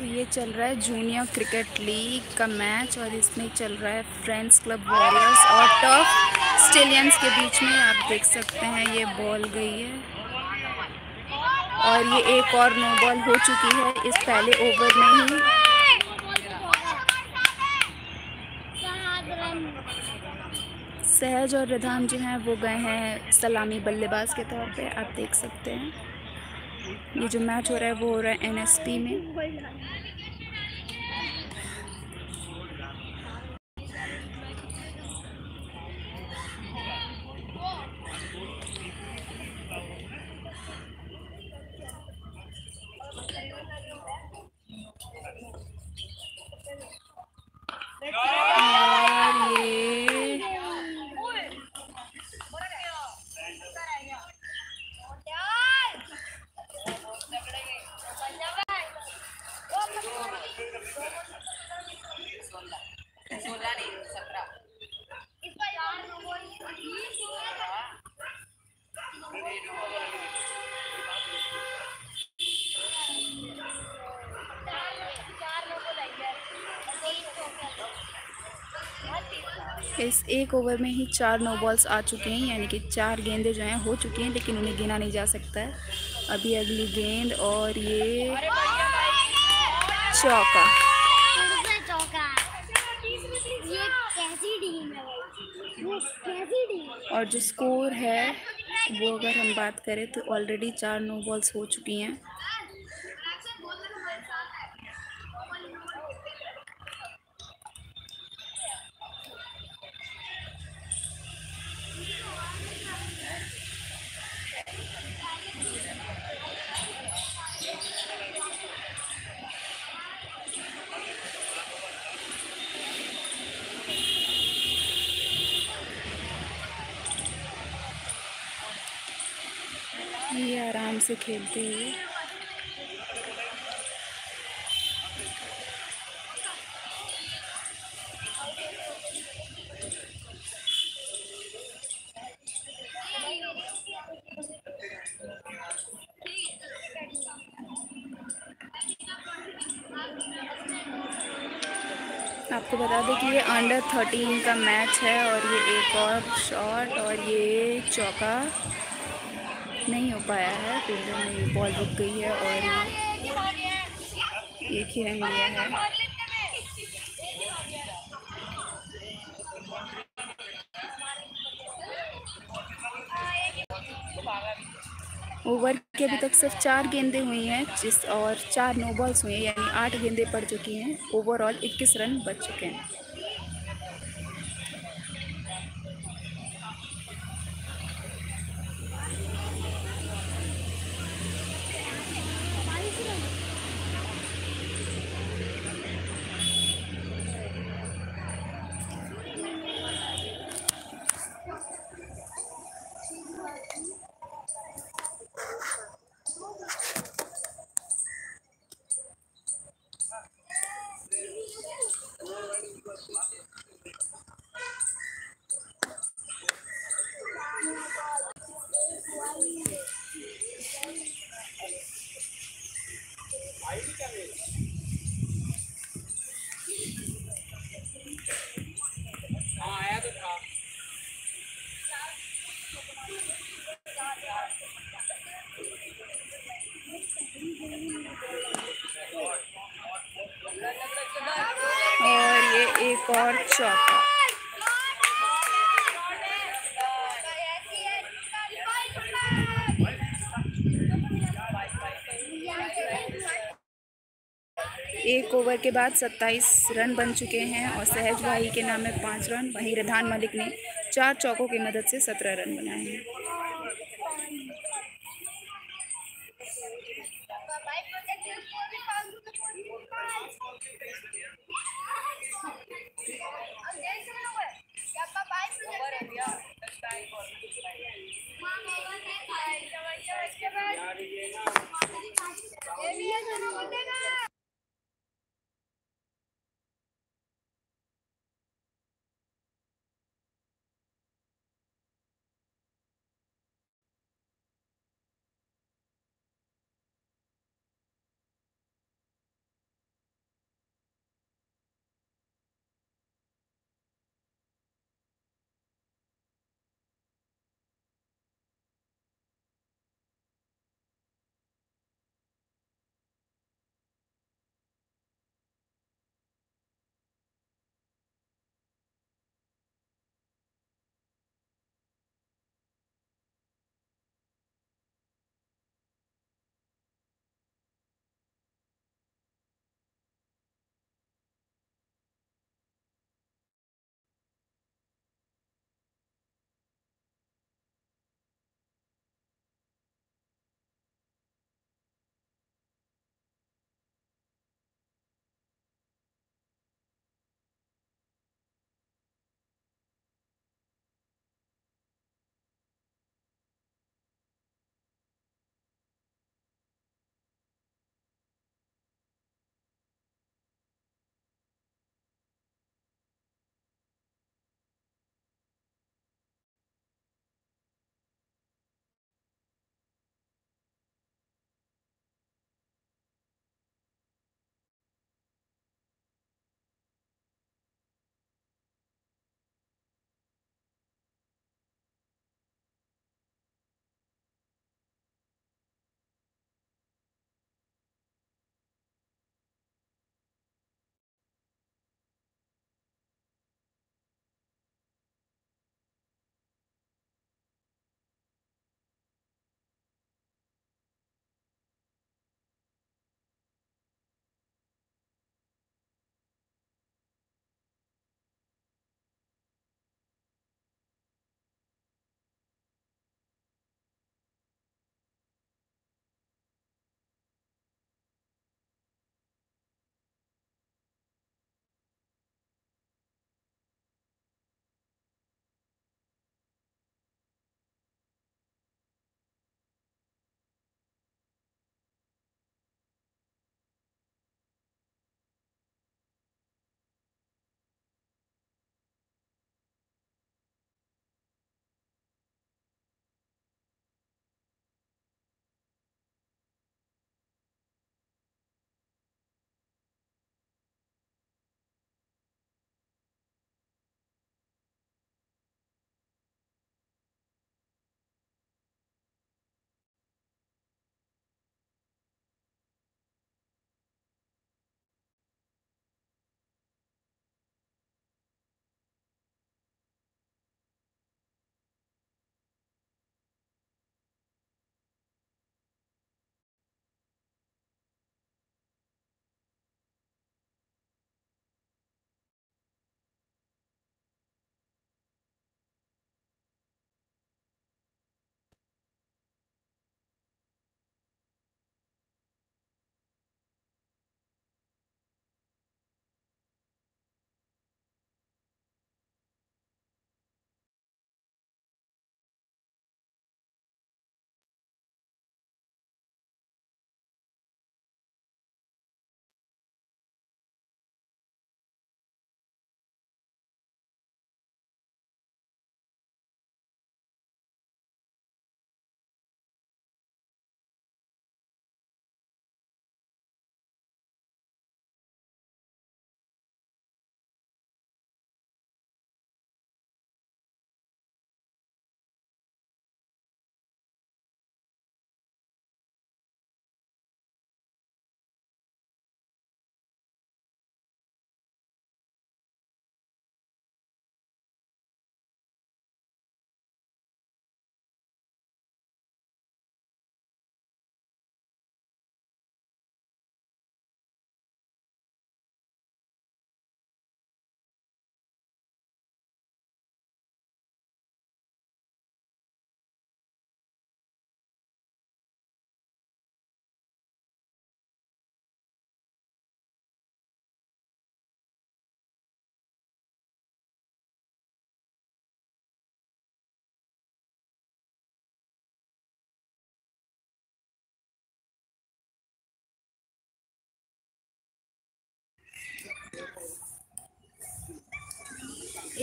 तो ये चल रहा है जूनियर क्रिकेट लीग का मैच और इसमें चल रहा है फ्रेंड्स क्लब वॉरियर्स और टफ स्टेलियंस के बीच में आप देख सकते हैं ये बॉल गई है। और ये एक और नो बॉल हो चुकी है, इस पहले ओवर में ही। सहज और रिधान जो हैं वो गए हैं सलामी बल्लेबाज के तौर पे, आप देख सकते हैं। ये जो मैच हो रहा है वो हो रहा है एनएसपी में। इस एक ओवर में ही चार नो बॉल्स आ चुके हैं यानी कि चार गेंदें जो हैं हो चुकी हैं लेकिन उन्हें गिना नहीं जा सकता है। अभी अगली गेंद और ये चौका। और जो स्कोर है वो अगर हम बात करें तो ऑलरेडी चार नो बॉल्स हो चुकी हैं ये आराम से खेलते हुए आपको बता दें कि ये अंडर थर्टीन का मैच है और ये एक और शॉट और ये चौका। नहीं हो पाया है फील्डर में बॉल रुक गई है और एक ही रन लिया है। ओवर के अभी तक सिर्फ़ चार गेंदें हुई हैं, जिस और चार नो बॉल्स हुई हैं, यानी आठ गेंदें पड़ चुकी हैं। ओवरऑल इक्कीस रन बच चुके हैं और ये एक ओवर के बाद 27 रन बन चुके हैं और सहज भाई के नाम में पाँच रन, वहीं रधान मलिक ने चार चौकों की मदद से सत्रह रन बनाए हैं।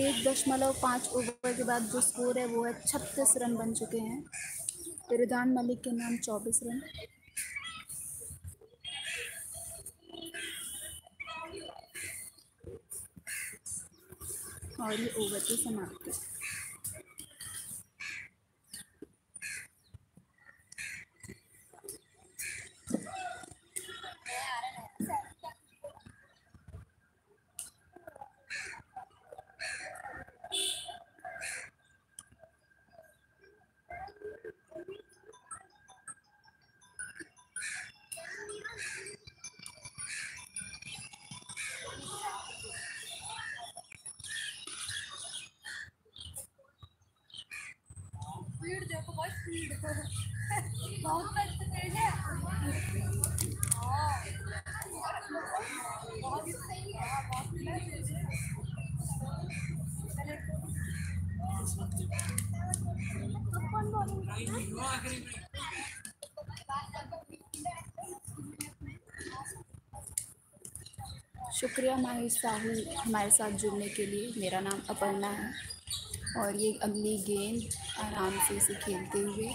एक दशमलव पाँच ओवर के बाद जो स्कोर है वो है छत्तीस रन बन चुके हैं। रिदान मलिक के नाम चौबीस रन। और ये ओवर की समाप्ति स्पीड देखो भाई स्पीड बहुत तेज है बहुत सही है बहुत तेज है कौन बॉलिंग शुक्रिया माहिर साहू, हमारे साथ जुड़ने के लिए। मेरा नाम अपर्णा है और ये अगली गेंद आराम से इसे खेलते हुए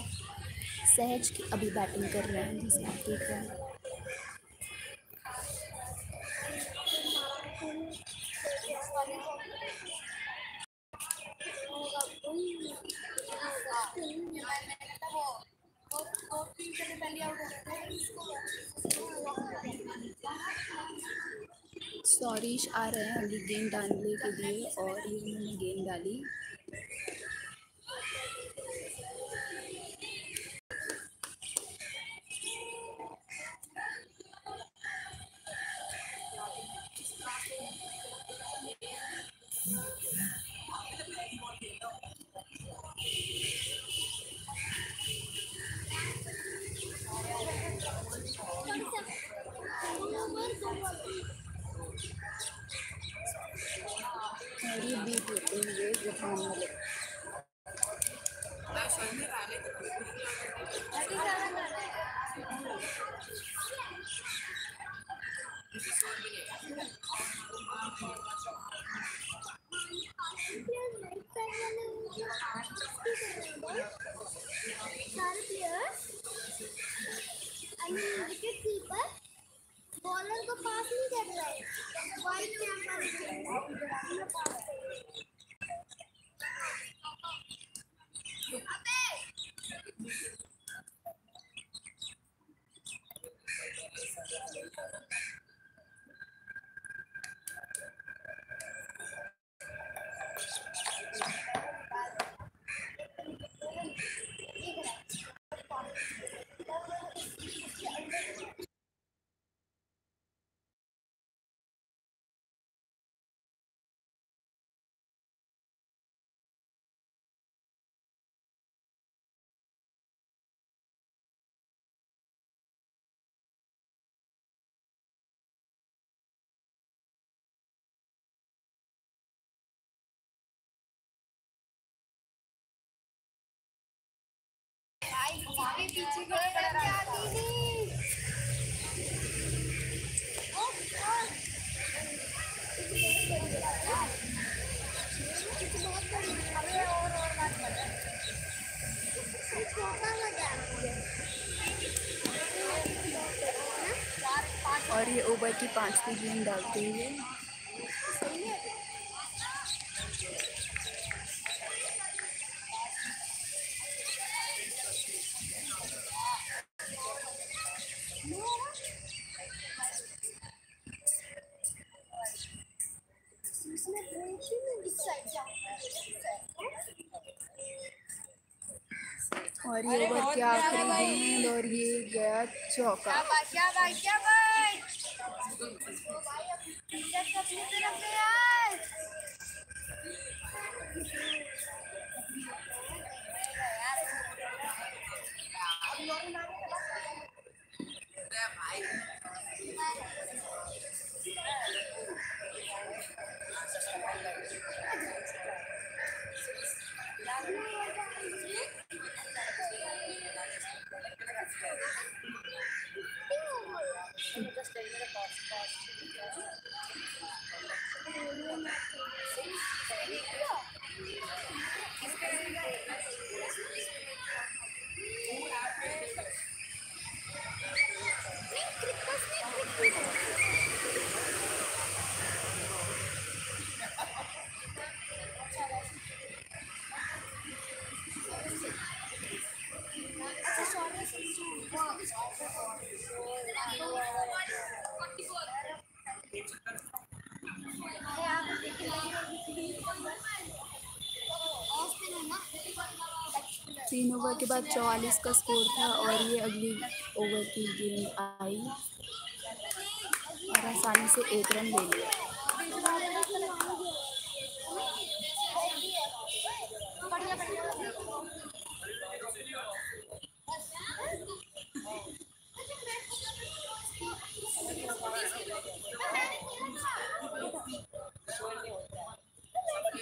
सहज की अभी बैटिंग कर रहे हैं, जैसे आप देख रहे हैं सौरीश आ रहे हैं। अभी गेंद डालने के लिए और ये उन्होंने गेंद डाली। और ये ओवर की गेंद डालते हुए और ये की आखिरी गेंद और ये गया चौका। Sí, sí, sí. बाद चौवालीस का स्कोर था और ये अगली ओवर की गेंद आई और आसानी से एक रन ले लिया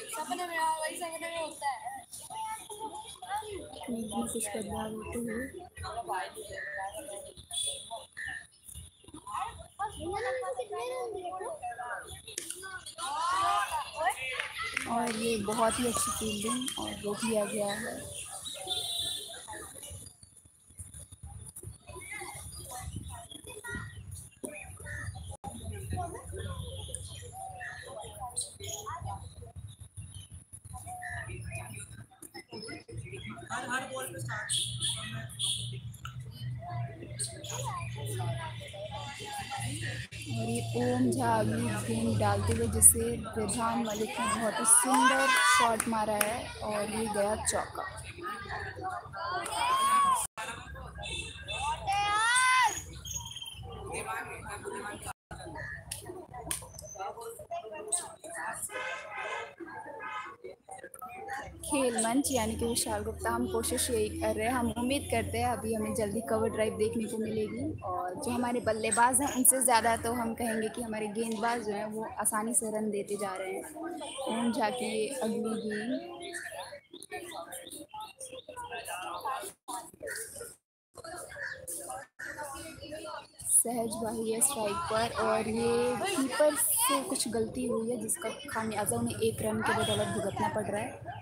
सपने में वही सपने में होता है फ़ील्ड कर रहा होते हैं और ये बहुत ही अच्छी फील्डिंग, और वो किया गया है। गेंद हुए जिसे प्रधान मलिक ने बहुत ही सुंदर शॉट मारा है और ये गया चौका। खेल मंच यानी कि विशाल गुप्ता हम कोशिश यही कर रहे हैं। हम उम्मीद करते हैं अभी हमें जल्दी कवर ड्राइव देखने को मिलेगी और जो हमारे बल्लेबाज हैं उनसे ज़्यादा तो हम कहेंगे कि हमारे गेंदबाज जो हैं वो आसानी से रन देते जा रहे हैं। ओम झा की अगली गेंद। सहज भाई है स्ट्राइक पर और ये कीपर से कुछ गलती हुई है जिसका खामियाजा उन्हें एक रन के बदौलत भुगतना पड़ रहा है।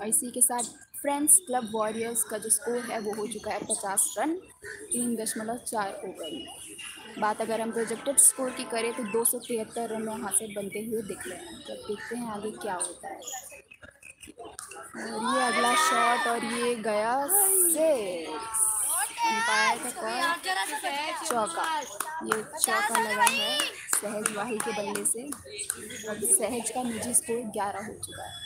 और इसी के साथ फ्रेंड्स क्लब वॉरियर्स का जो स्कोर है वो हो चुका है पचास रन, तीन दशमलव चार ओवर में बात अगर हम प्रोजेक्टेड स्कोर की करें तो दो सौ तिहत्तर रन यहाँ से बनते हुए दिख रहे हैं। तो देखते हैं आगे क्या होता है। और ये अगला शॉट और ये गया सिक्स चौका। ये चौका लगा है सहज वाही के बल्ले से। और सहज का निजी स्कोर ग्यारह हो चुका है।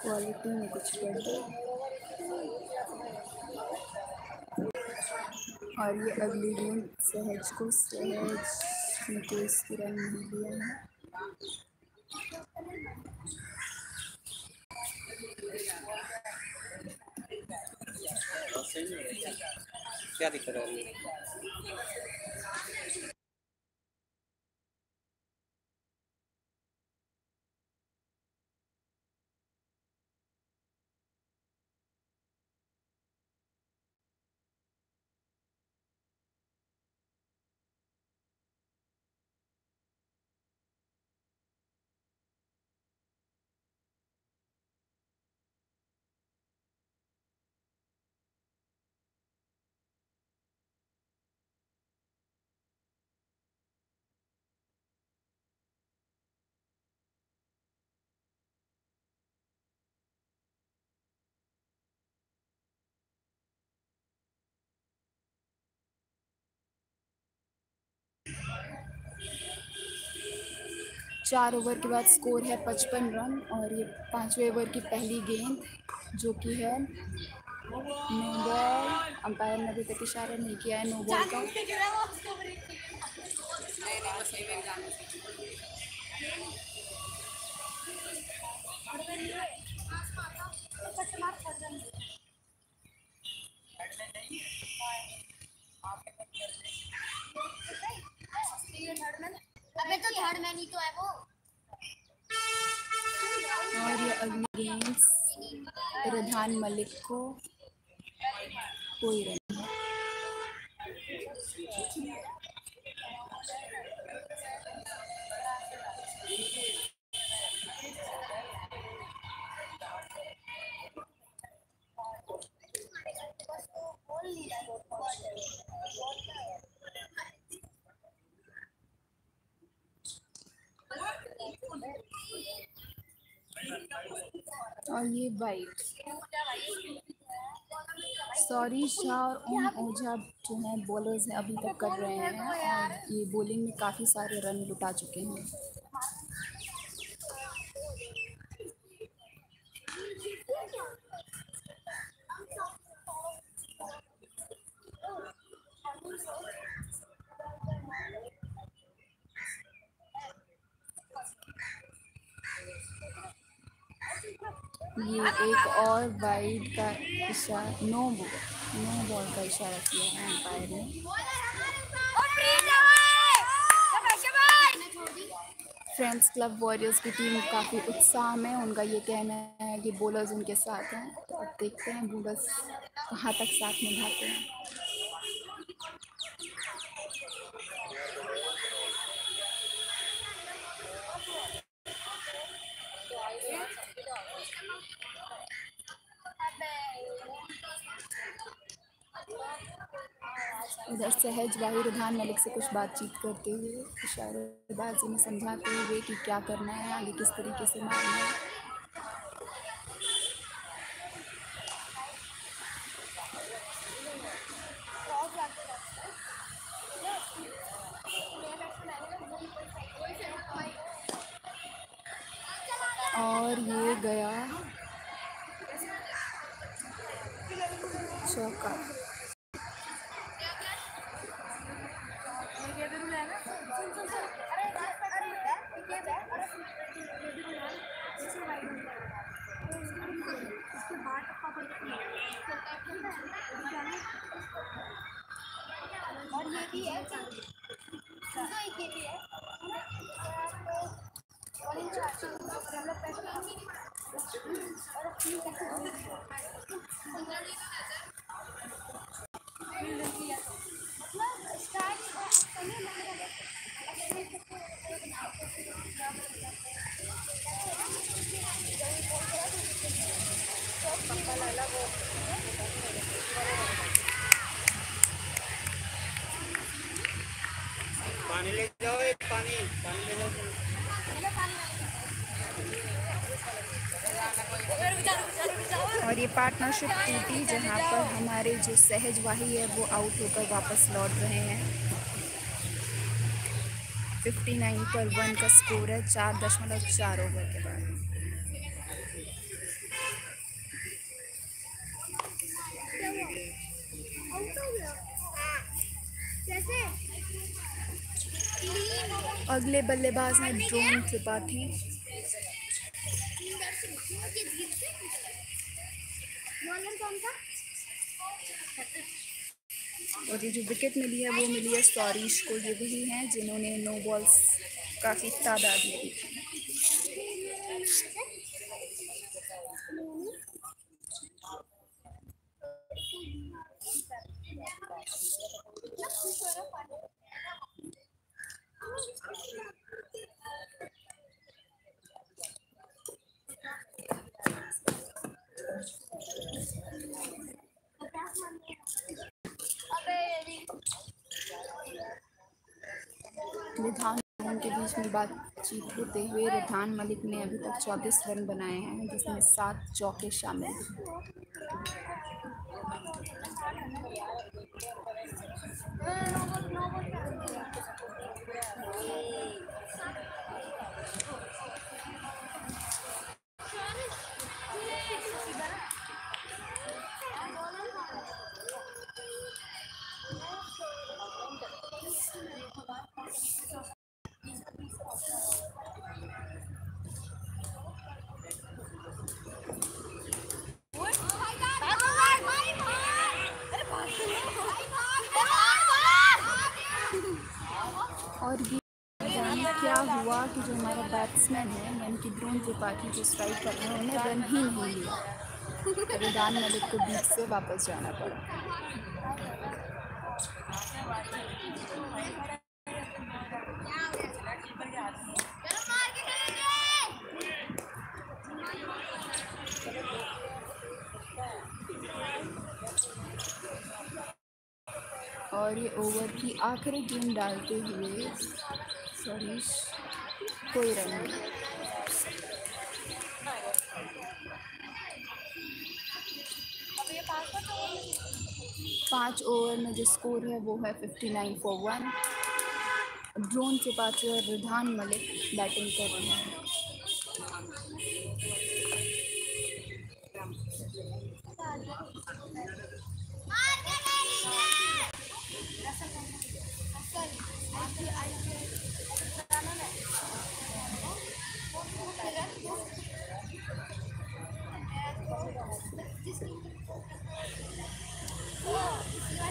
क्वालिटी में कुछ गड़बड़ और ये अगली दिन सहज को सहज नितेश किरण नहीं लिया है। क्या दिक्कत है? चार ओवर के बाद स्कोर है पचपन रन और ये पाँचवें ओवर की पहली गेंद जो कि है नो बॉल अंपायर ने अभी तक इशारा नहीं किया है नो बॉल का। अबे तो थर्ड मैन ही तो है वो। और ये अगली गेम्स रिधान मलिक को कोई रन और ये वाइट सॉरी शाह और ओम ओझा जो हैं बॉलर्स हैं, अभी तक कर रहे हैं। और ये बॉलिंग में काफ़ी सारे रन लुटा चुके हैं। ये एक और वाइड का इशारा नो बॉल नो बॉल का इशारा किया है एम्पायर ने। फ्रेंड्स क्लब वॉरियर्स की टीम काफ़ी उत्साह में उनका ये कहना है कि बॉलर्स उनके साथ हैं तो अब देखते हैं बॉलर्स कहाँ तक साथ निभाते हैं। सहज वाहिरुधान मलिक से कुछ बातचीत करते हुए इशारेबाजी में समझाते हुए कि क्या करना है, आगे किस तरीके से मारना है और ये गया चौका और ये भी है तो ये भी है और इन चार हम लोग पैसे और अपनी मतलब स्टार्ट पानी ले जाओ एक पानी पानी ले जाओ और ये पार्टनरशिप टूटी जहाँ पर हमारे जो सहज वाही है, वो आउट होकर वापस लौट रहे हैं। 59 पर वन का स्कोर है, चार दशमलव चार ओवर के बाद। अगले बल्लेबाज हैं ड्रोन त्रिपाठी। और ये जो विकेट मिली है, वो मिली है सौरीश को। ये भी हैं जिन्होंने नो बॉल्स काफ़ी तादाद में दी। रिधान उनके बीच में बातचीत होते हुए रिधान मलिक ने अभी तक चौंतीस रन बनाए हैं, जिसमें सात चौके शामिल हैं अरे था कि जो हमारा बैट्समैन है, यानी कि ध्रुव त्रिपाठी जो स्ट्राइक कर रहे हैं, उन्हें रन ही नहीं लिया। रिदान मलिक को बीच से वापस जाना पड़ा। और ये ओवर की आखिरी गेंद डालते हुए सॉरी कोई नहीं। पाँच ओवर में जो स्कोर है वो है fifty nine for one. Drone से पाँच और रिधान मलिक बैटिंग कर रहे हैं। मार के खेलेंगे तो सामने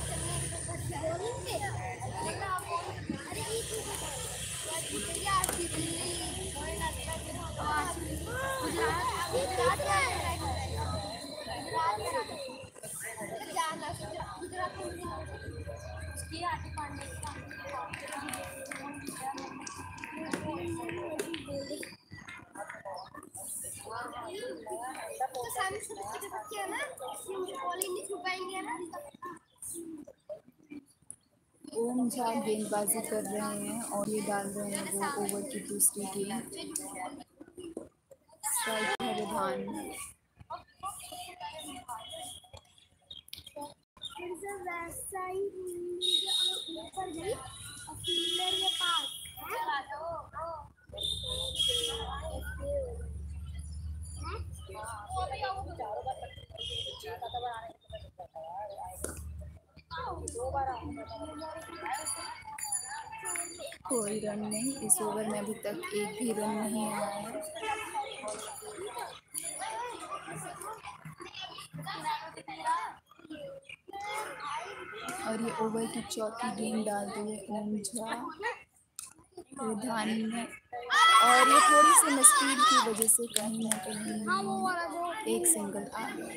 छोटे छोटे बच्चे हैं ना बॉल ही नहीं छुपाएँगे ना ओम झा गेंदबाजी कर रहे हैं और ये डाल रहे हैं वो ओवर की दूसरी गेंद स्ट्राइक है रिधान फिर से वैसा ही ऊपर गई और फील्डर के पास कोई रन नहीं, इस ओवर में अभी तक एक भी रन नहीं आया है। और ये ओवर की चौथी गेंद डालते हुए ओम झा रिधान ने और ये थोड़ी सी मिसफील्ड की वजह से कहीं ना कहीं एक सिंगल आ गया।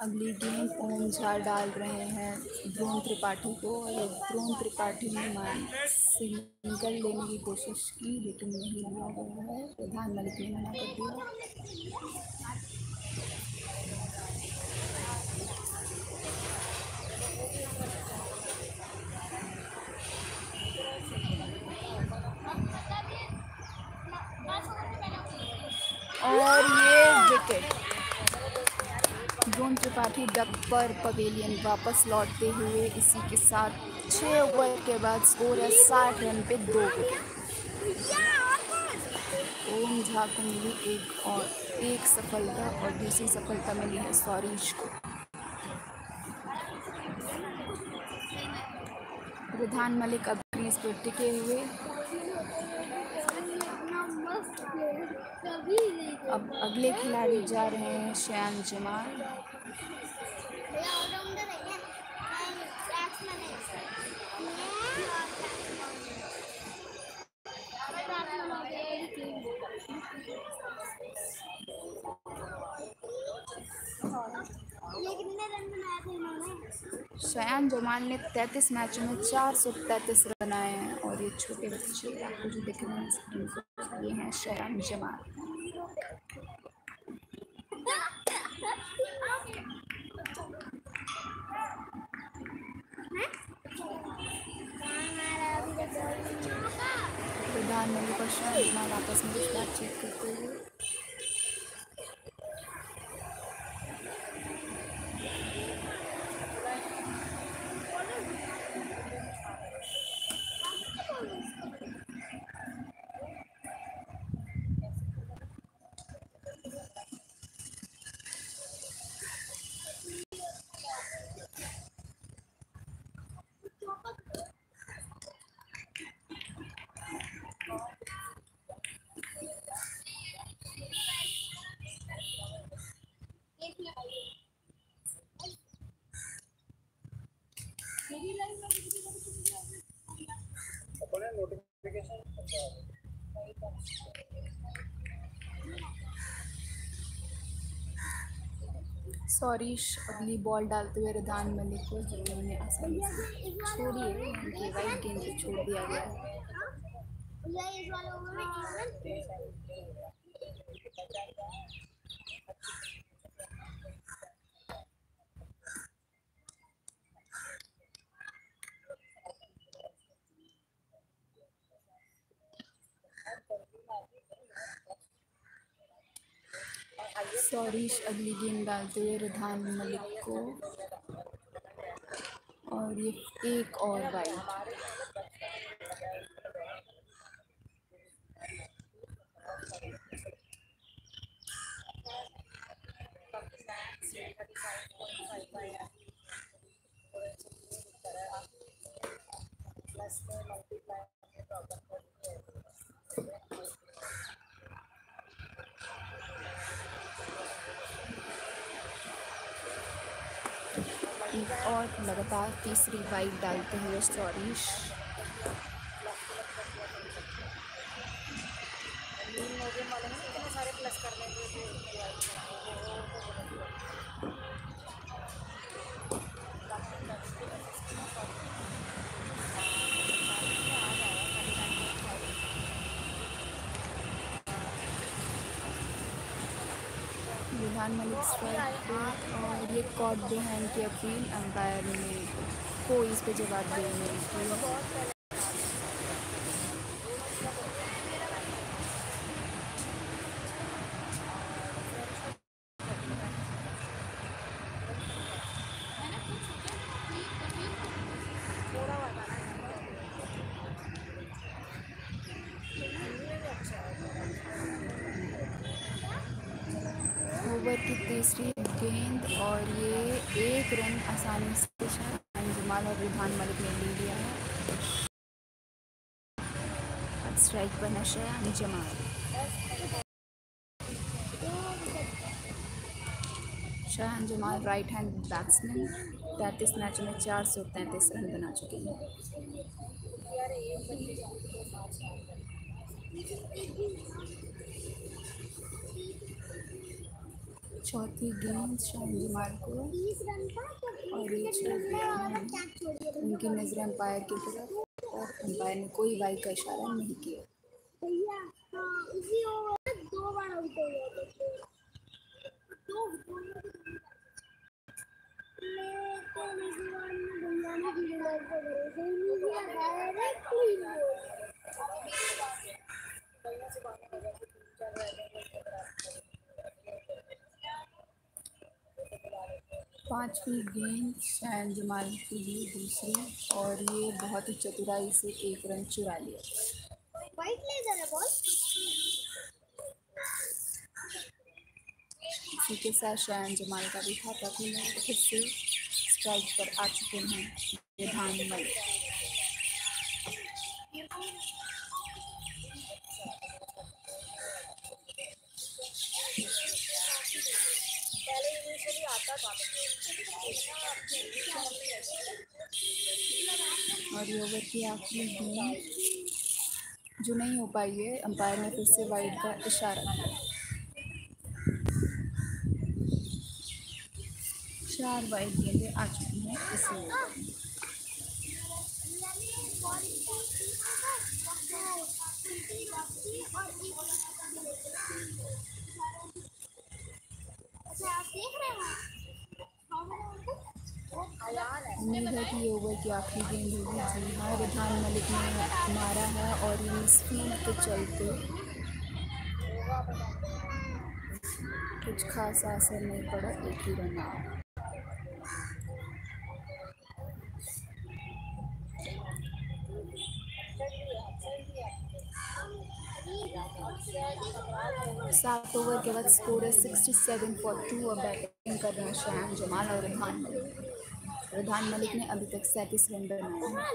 अगली गेंद ओम झा डाल रहे हैं। ध्रुव त्रिपाठी को और ध्रुव त्रिपाठी ने मान सिंगल लेने की कोशिश की लेकिन नहीं लिया गया है। प्रधान मलिक ने मना कर दिया। और ये विकेट त्रिपाठी डक पर पवेलियन वापस लौटते हुए इसी के साथ छः ओवर के बाद स्कोर है साठ रन पे दो ओम झा को मिली एक और, एक सफलता और दूसरी सफलता मिली है सौरीश को। विधान मलिक अब क्रीज पर टिके हुए। अब अगले खिलाड़ी जा रहे हैं शयान जमाल। शयान जमाल ने 33 मैचों में 433 रन बनाए हैं और ये छोटे बच्चे आपको जो दिख रहे हैं ये हैं शयान जमाल। प्रधानमंत्री का शयान वापस आपस में कुछ बातचीत सॉरीश अगली बॉल डालते हुए रिधान मलिक को जिन्होंने आसानी से छोड़ी है उनके वाइट गेंद को छोड़ दिया गया है भैया इस वाले ओवर में इंग्लैंड सॉरीश अगली गेंद डालते हुए रिधान मलिक को। और ये एक और वाइट एक और लगातार तीसरी बाइक डालते हुए सॉरीश विधान मलिक स्ट्राइक पे और ये है इनकी की अपील अंपायर ने कोई इस पर जवाब देने नहीं किया ओवर की तीसरी गेंद और ये एक रन आसानी से शाहिद जमाल और रिधान मलिक ने ले लिया है अब है Jamal Shahan Jamal right hand batsman तैंतीस मैचों में चार सौ तैंतीस रन बना चुके हैं। चौथी गेंद शाहिन जमाल को। और उनकी नज़र अंपायर की तरफ़। और अंपायर ने कोई वाइड का इशारा नहीं किया भैया हाँ उसी ओवर में दो बार आउट हो गया था दो लेकिन इस बार में भैया ने फील्डर को भरोसा ही नहीं किया डायरेक्टली पांचवी गेंद शायन की लिए दूसरी और ये बहुत ही चतुराई से एक रंग चुरा लिया। वाइट लेदर है बॉल इसी के साथ शायन जमाल का भी खाता खुला फिर से स्ट्राइक पर आ चुके हैं। ये धान मलिक और ये ओवर की आखिरी गेंद जो नहीं हो पाई है। अंपायर ने फिर से वाइड का इशारा किया चार वाइड गेंदें आ चुकी हैं। इस ओवर में अच्छा आप देख रहे हैं उम्मीद है कि ये ओवर की आखिरी गेंद होगी। जी हाँ रिधान मलिक ने मारा है और ये फ़ील्ड के चलते कुछ खास असर नहीं पड़ा, एक ही रन सात ओवर के बाद स्कोर है सिक्सटी सेवन फॉर टू और बैटिंग कर रहे हैं शाम जमाल और रिधान मलिक। प्रधान मलिक ने अभी तक सैंतीस रन बनाए हैं।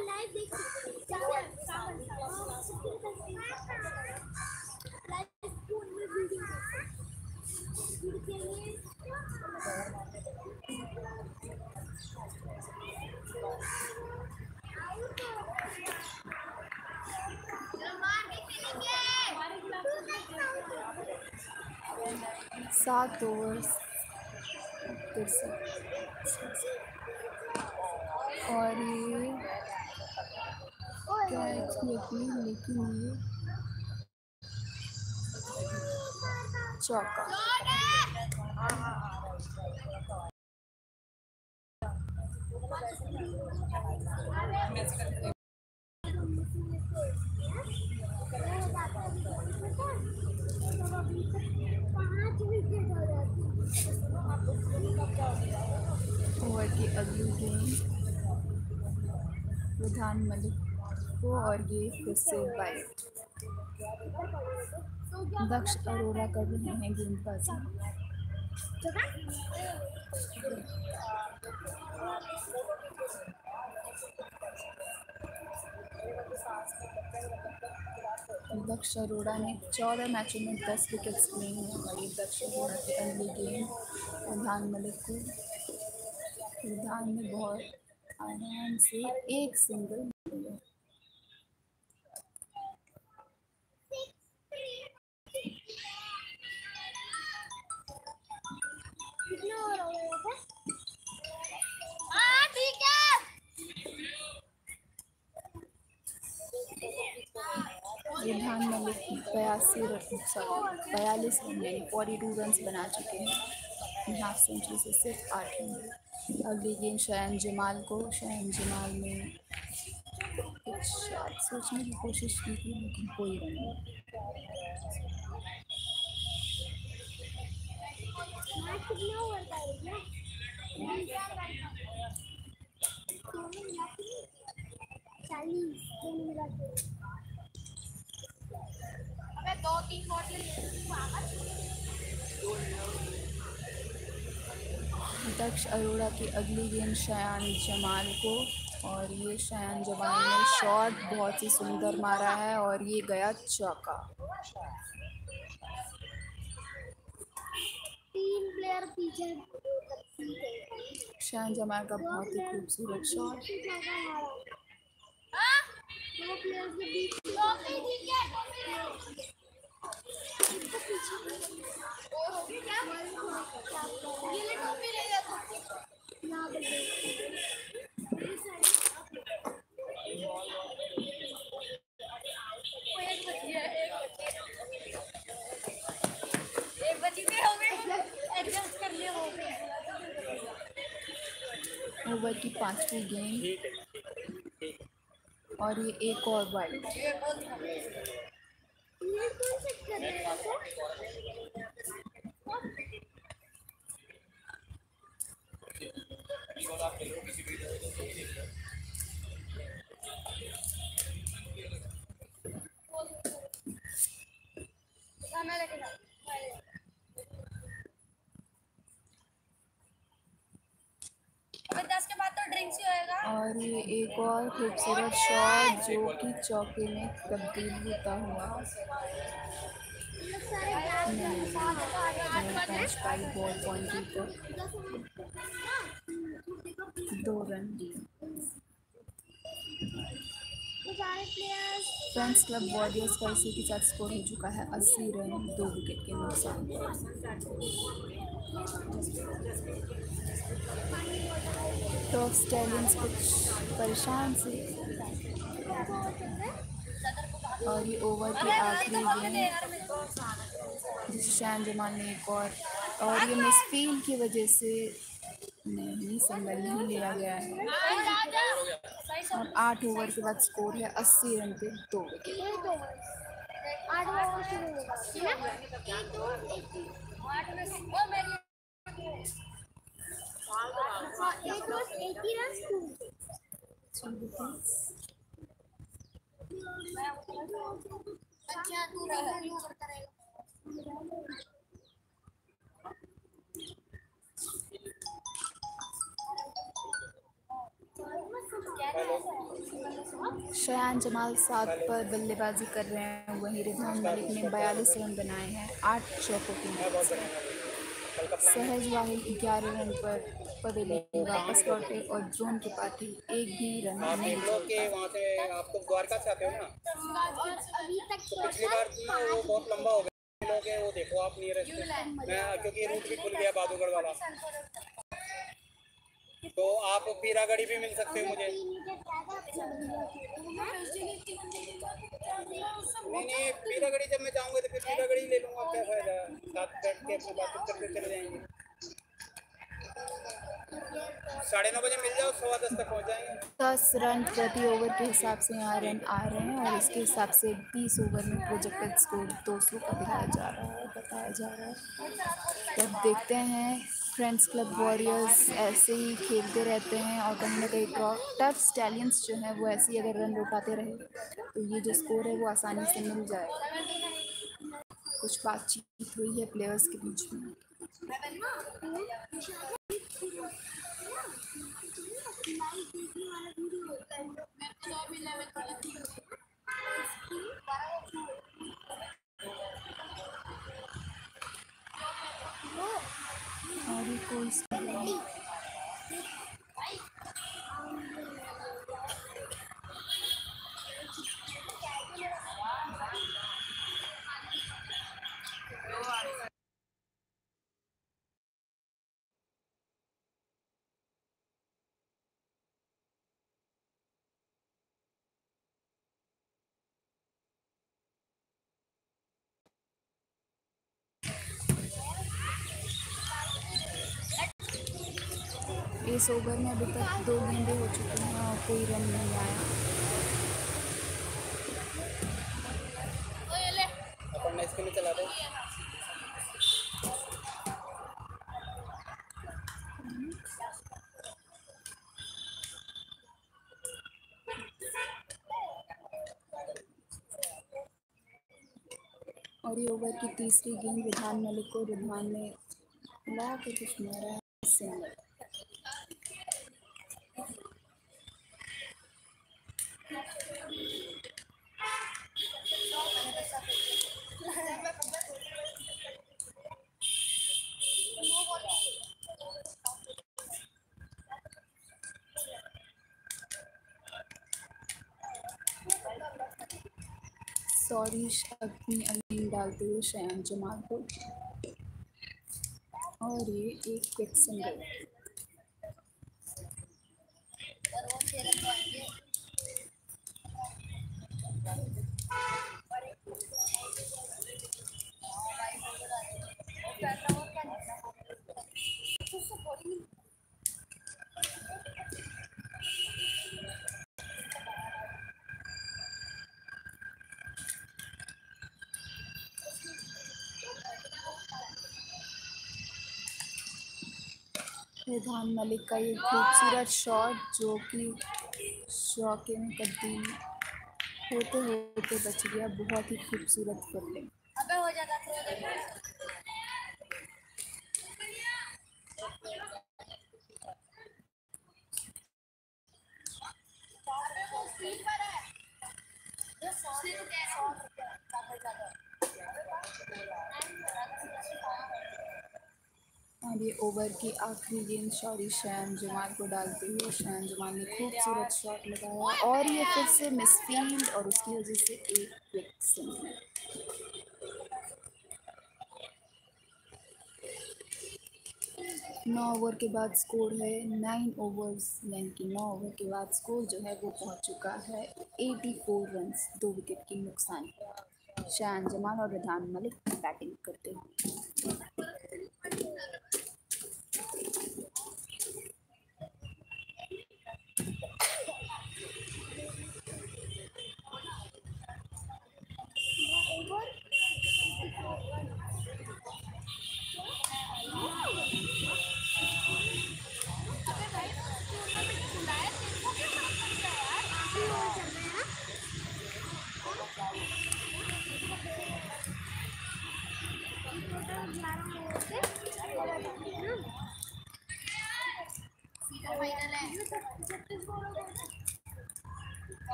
सात ओवर तिरसठ और ये कैच की अपील लेकिन ये चौका। हो जाती अगली गेंद प्रधान मलिक को और ये फिर से वाइट दक्ष अरोड़ा कर रहे हैं गेंदबाजी। दक्ष अरोड़ा ने चौदह मैचों में दस विकेट्स लिए हैं और ये दक्ष अरोड़ा की अगली गेंद प्रधान मलिक को। प्रधान ने बहुत आराम से एक सिंगल प्रधान मलिक बयासी सॉरी बयालीस रन यानी फोर्टी टू रन बना चुके हैं। हाफ़ सेंचुरी से सिर्फ़ आठ रन अगली गेंद शयन जमाल को, शयन जमाल ने कुछ शॉट सोचने की कोशिश की थी, लेकिन कोई अबे दो तीन बॉटल दक्ष अरोड़ा की अगली गेंद शयान जमाल को और ये शयान जमाल ने शॉट बहुत ही सुंदर मारा है और ये गया चौका। तीन प्लेयर पीछे शयान जमाल का बहुत ही खूबसूरत शॉट दो प्लेयर के बीच ओवर की पांचवी गेंद और ये एक और वाइड Je pense que. खूबसूरत शॉट जो कि चौके में तब्दील होता हुआ। दो रन। फ्रेंड्स क्लब वॉरियर्स का इसी के साथ स्कोर हो चुका है अस्सी रन, दो विकेट के नुकसान। टॉप स्टैलियंस कुछ परेशान से और ये ओवर की आखिरी गेंद जिसे शैन जमाल ने एक और और ये मिसफील की वजह से नहीं, संभल नहीं लिया गया है। और आठ ओवर के बाद स्कोर है अस्सी रन पे दो विकेट शयान जमाल सात पर बल्लेबाजी कर रहे हैं। वहीं रिजवान मलिक ने बयालीस रन बनाए हैं, आठ चौकों की सहज वाहिद ग्यारह रन पर पवेली वापस लौटे और जोन के पार्टी एक भी रन नहीं वहाँ से आप लोग द्वारका से आते हो ना? अभी तक पिछली बार थी वो बहुत लंबा हो गया। लोग वो देखो आप नियरेस्ट मैं क्योंकि रूट भी खुल गया बादूगढ़ वाला। तो आप पीरागढ़ी भी मिल सकते हो मुझे। नहीं नहीं पीरागढ़ी जब मैं जाऊँगा तो फिर पीरागढ़ी ले लूँगा क्या फ़ायदा साथ बैठ के अपने बातचीत करके चले जाएँगे। साढ़े नौ बजे मिल जाओ, सवा दस तक पहुँच जाएँगे। दस रन प्रति ओवर के हिसाब से यहाँ रन आ रहे हैं और इसके हिसाब से बीस ओवर में प्रोजेक्टेड स्कोर दो सौ का दिखाया जा रहा है, बताया जा रहा है। तो देखते हैं फ्रेंड्स क्लब वॉरियर्स ऐसे ही खेलते रहते हैं और कहीं ना कहीं टफ स्टैलियंस जो हैं वो ऐसे ही अगर रन रोकाते रहे तो ये जो स्कोर है वो आसानी से मिल जाएगा कुछ बातचीत हुई है प्लेयर्स के बीच में। और ये कोई इस ओवर में अभी तक दो गेंदे हो चुके हैं और कोई रन नहीं आया। इसके लिए चला दे और ये ओवर की तीसरी गेंद रिधान मलिक को रिधान ने ला के कुछ मारा है सिंगल सॉरी अपनी अमीन हूँ शयान जमाल को। और ये एक क्विक सिंगल रिधान मलिक का ये खूबसूरत शॉट जो कि शौके में तब्दील होते होते बच गया, बहुत ही खूबसूरत फील्डिंग अबे हो जाता तो और ये ओवर की आखिरी गेंद शौरी शैन जमाल को डालते हुए शैन जमाल ने खूबसूरत शॉट लगाया और ये फिर से मिसफील्ड और उसकी वजह से एक नौ ओवर के बाद स्कोर है नाइन ओवर्स यानी कि नौ ओवर के बाद स्कोर जो है वो पहुँच चुका है। एटी फोर रन दो विकेट के नुकसान। शान जमाल और रिधान मलिक बैटिंग करते हैं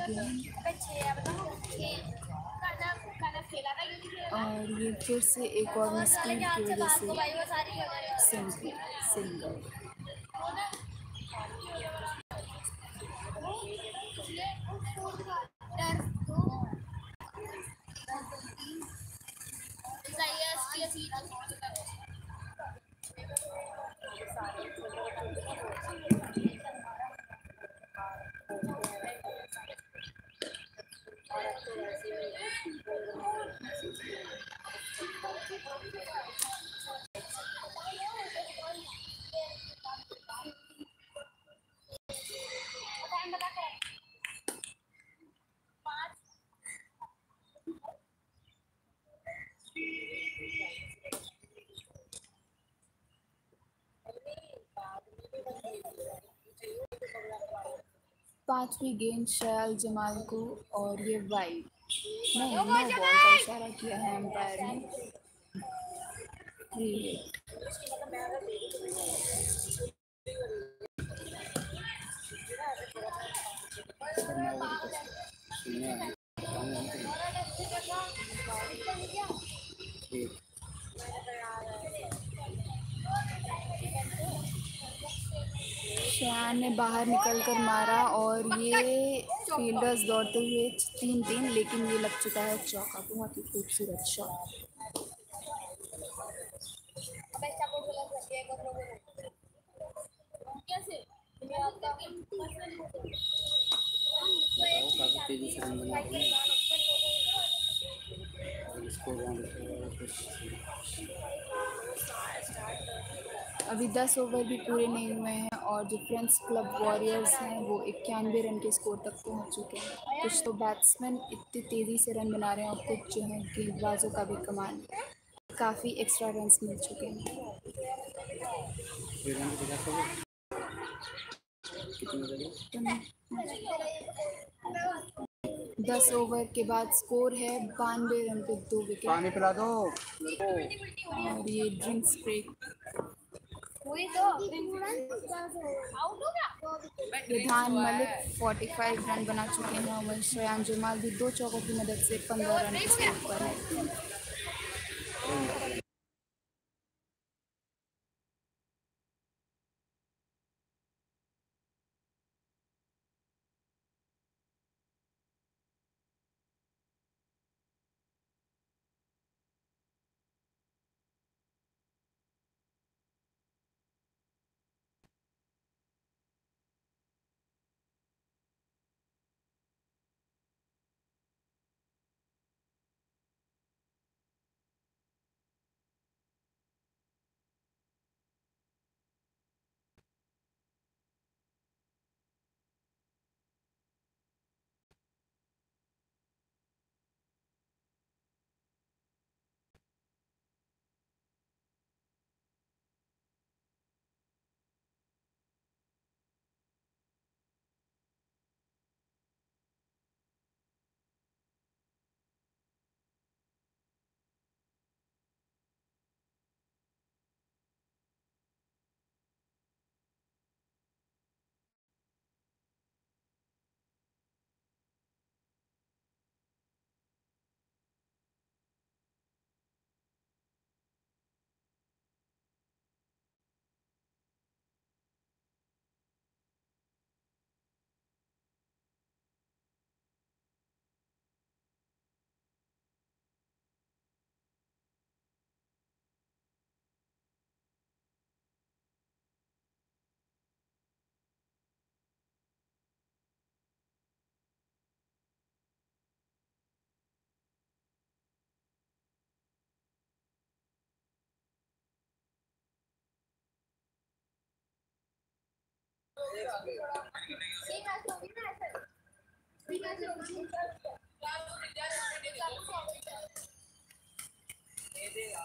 खेला और ये फिर से एक और मिस्टेक की वजह से भाई वो सारी हो पांचवी गेंद शयाल जमाल को और ये वाइड नहीं नो बॉल का इशारा किया है एम्पायर ने। शयान ने बाहर निकल कर मारा और ये फील्डर्स दौड़ते हुए तीन तीन लेकिन ये लग चुका है चौका। बहुत ही खूबसूरत शॉट इसको अभी दस ओवर भी पूरे नहीं हुए हैं और जो फ्रेंड्स क्लब वॉरियर्स हैं वो इक्यानवे रन के स्कोर तक पहुँच चुके हैं। कुछ तो बैट्समैन इतनी तेज़ी से रन बना रहे हैं और कुछ जो हैं गेंदबाजों का भी कमाल। काफ़ी एक्स्ट्रा रन मिल चुके हैं। दस ओवर के बाद स्कोर है बानवे रन पे दो विकेट पानी पिला दो। और ये ड्रिंक्स ब्रेक। विधान मलिक 45 रन बना चुके हैं और वहीं श्रेयान जमाल भी दो चौकों की मदद से 15 रन के स्कोर पर दे देगा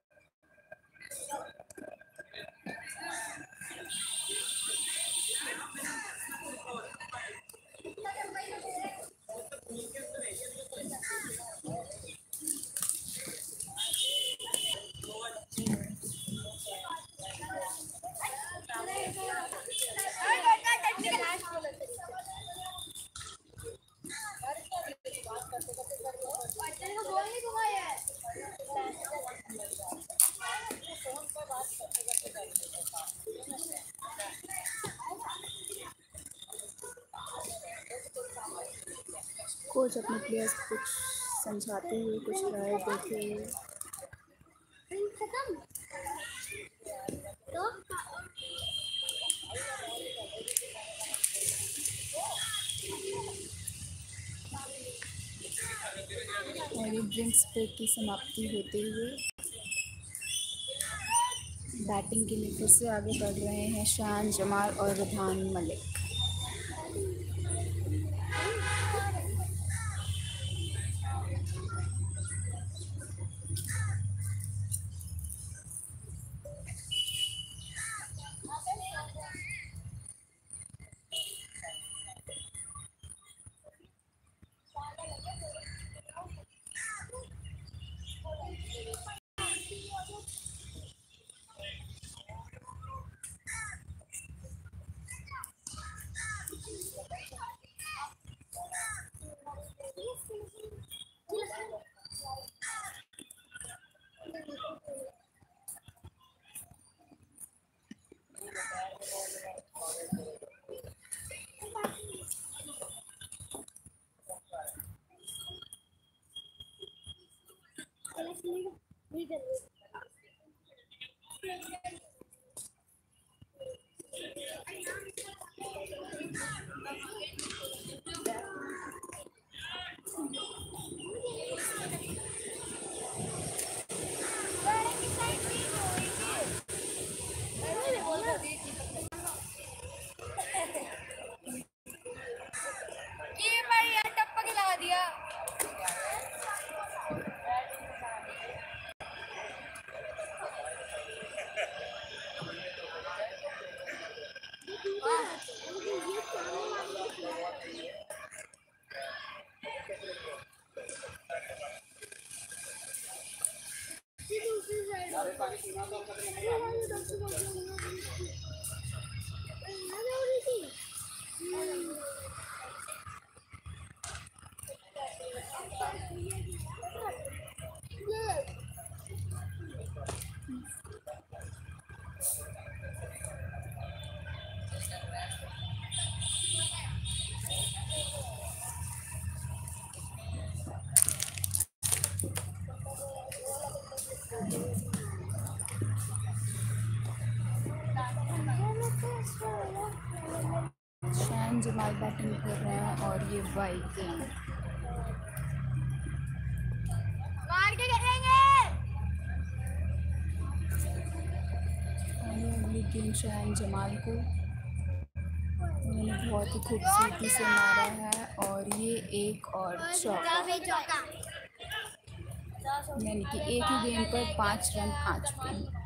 कोच अपने प्लेयर्स कुछ समझाते हुए कुछ राय देते हुए और ड्रिंक्स ब्रेक की समाप्ति होते हुए बैटिंग के लिए फिर से आगे बढ़ रहे हैं शान जमाल और रिधान मलिक। नहीं कर रही ये भाई यार टप्पा खिला दिया शान जमाल बैटिंग कर रहे हैं और ये वाइकिंग अगली गेंद शान जमाल को उन्होंने बहुत ही खूबसूरती से मारा है और ये एक और चौका। यानी कि एक ही गेम पर पाँच रन आ चुके हैं।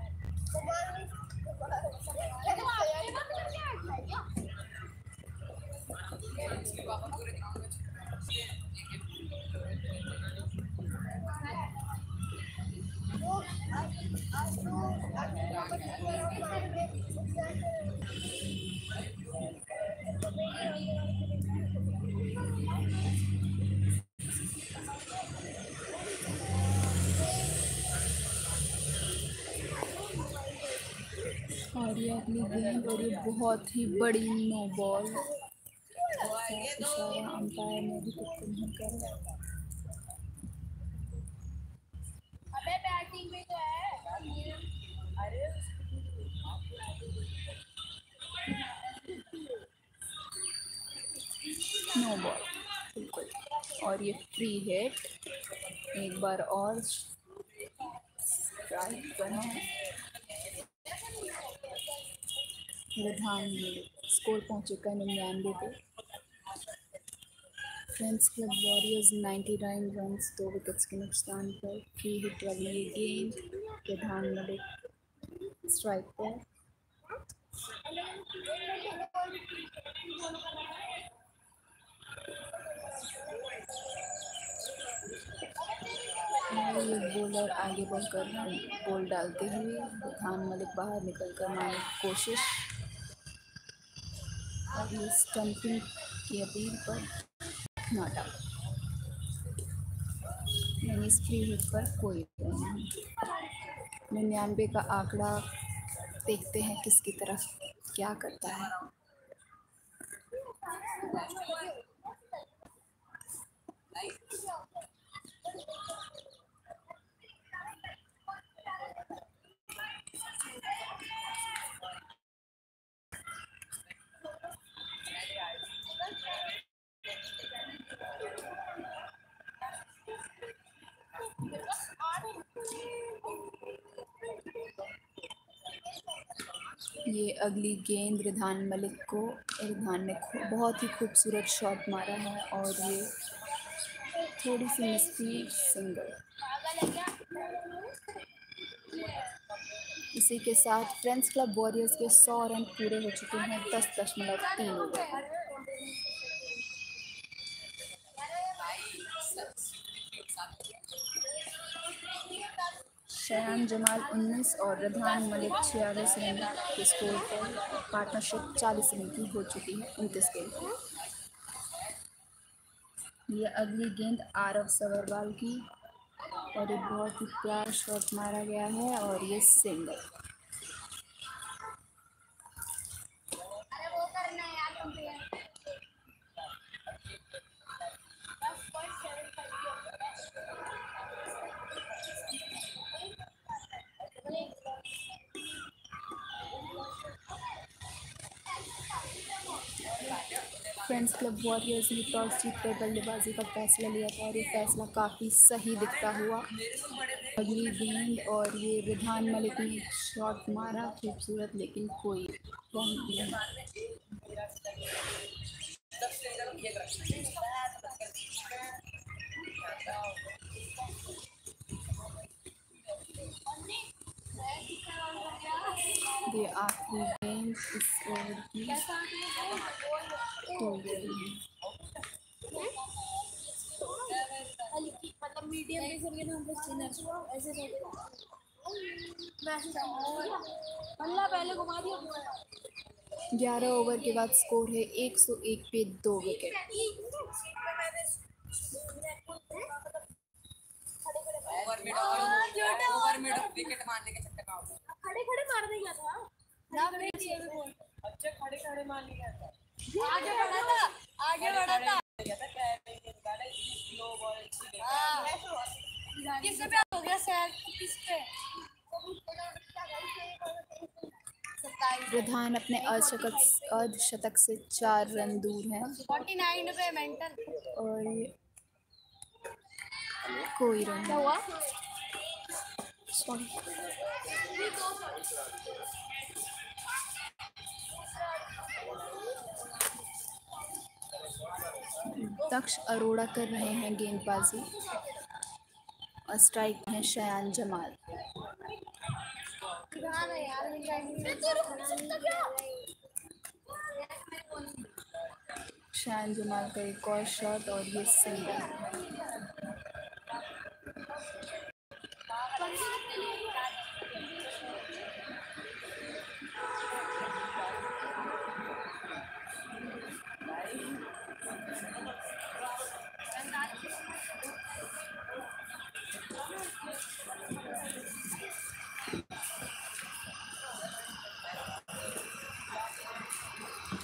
बहुत ही बड़ी नो बॉल। इशारा अंपायर ने भी कुछ नहीं करा अबे बैटिंग में तो है। अरे नो बॉल बिल्कुल। और ये फ्री हिट एक बार और। ट्राई स्ट्राइक बना स्कोर में चुका है निन्यानवे पे। फ्रेंड्स क्लब वॉरियर्स 99 रन दो विकेट्स के नुकसान पर। फ्री हिट वाली गेंद प्रधान मलिक स्ट्राइक पर। बॉलर आगे बढ़कर बॉल डालते हुए प्रधान मलिक बाहर निकल कर कोशिश और ये स्टंपिंग की अपील पर नॉट आउट यानी फ्री हिट पर कोई नहीं निन्यानवे का आंकड़ा देखते हैं किसकी तरफ़ क्या करता है। ये अगली गेंद रिधान मलिक को, रिधान ने बहुत ही खूबसूरत शॉट मारा है और ये थोड़ी सी मिस्टी सिंगल। इसी के साथ फ्रेंड्स क्लब वॉरियर्स के सौ रन पूरे हो चुके हैं, दस दशमलव तीन शयान जमाल 19 और रधान मलिक छियालीस रन के स्कोर पर पार्टनरशिप 40 रन की हो चुकी है उनतीस गेंद ये अगली गेंद आरव सवरवाल की और एक बहुत ही प्यार शॉट मारा गया है और ये सिंगल अरे वो करना है यार कंपेयर दस point seven friends club warriors ने टॉस जीत कर बल्लेबाजी का फैसला लिया था और ये फैसला काफ़ी सही दिखता हुआ। अगली गेंद और ये रिधान मलिक ने शॉट मारा, खूबसूरत, लेकिन कोई रन नहीं। आखिरी गेंद इस ओवर की। मतलब मीडियम के ज़रिए हम लोग स्पिनर ऐसे मैसेज अल्लाह पहले घुमा दिया ग्यारह ओवर के बाद स्कोर है 101 पे दो wicket. Over mid over mid wicket मारने के चक्कर में गया। खड़े खड़े मार देगा था ना खड़े अच्छे खड़े खड़े मार लिया था। आगे बढ़ा था आगे बढ़ा था हाँ। किस पे हो गया सर? किस पे सत्ताईस प्रधान अपने अर्धशतक अर्धशतक से चार रन दूर हैं। फोर्टी नाइन पे मेंटल। और कोई रन हुआ? सॉरी दक्ष अरोड़ा कर रहे हैं गेंदबाजी और स्ट्राइक में शयान जमाल। है शयान जमाल का एक और शॉट और ये सिंगल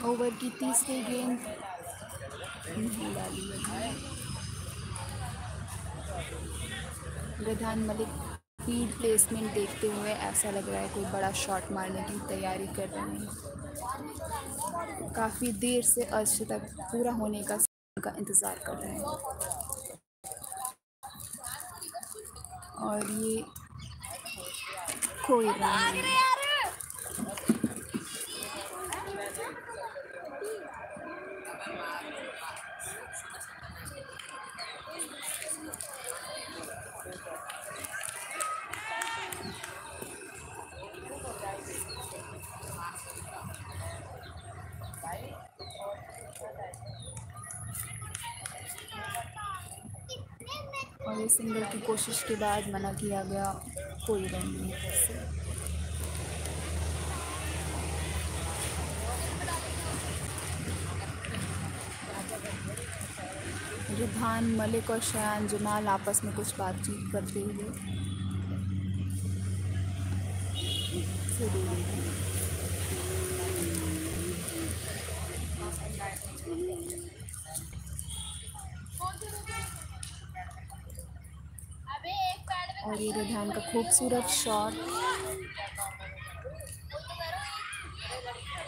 ओवर की तीसरी गेंद। प्रधान मलिक फ़ील्ड प्लेसमेंट देखते हुए ऐसा लग रहा है कोई बड़ा शॉट मारने की तैयारी कर रहे हैं। काफ़ी देर से अर्धशतक पूरा होने का का इंतज़ार कर रहे हैं। और ये कोई रन नहीं। सिंगल की कोशिश के बाद मना किया गया, कोई रन नहीं रिधान मलिक और शयान जमाल आपस में कुछ बातचीत करते हुए शुरू हुई। अबे एक पैड में और ये रुझान का खूबसूरत शॉट।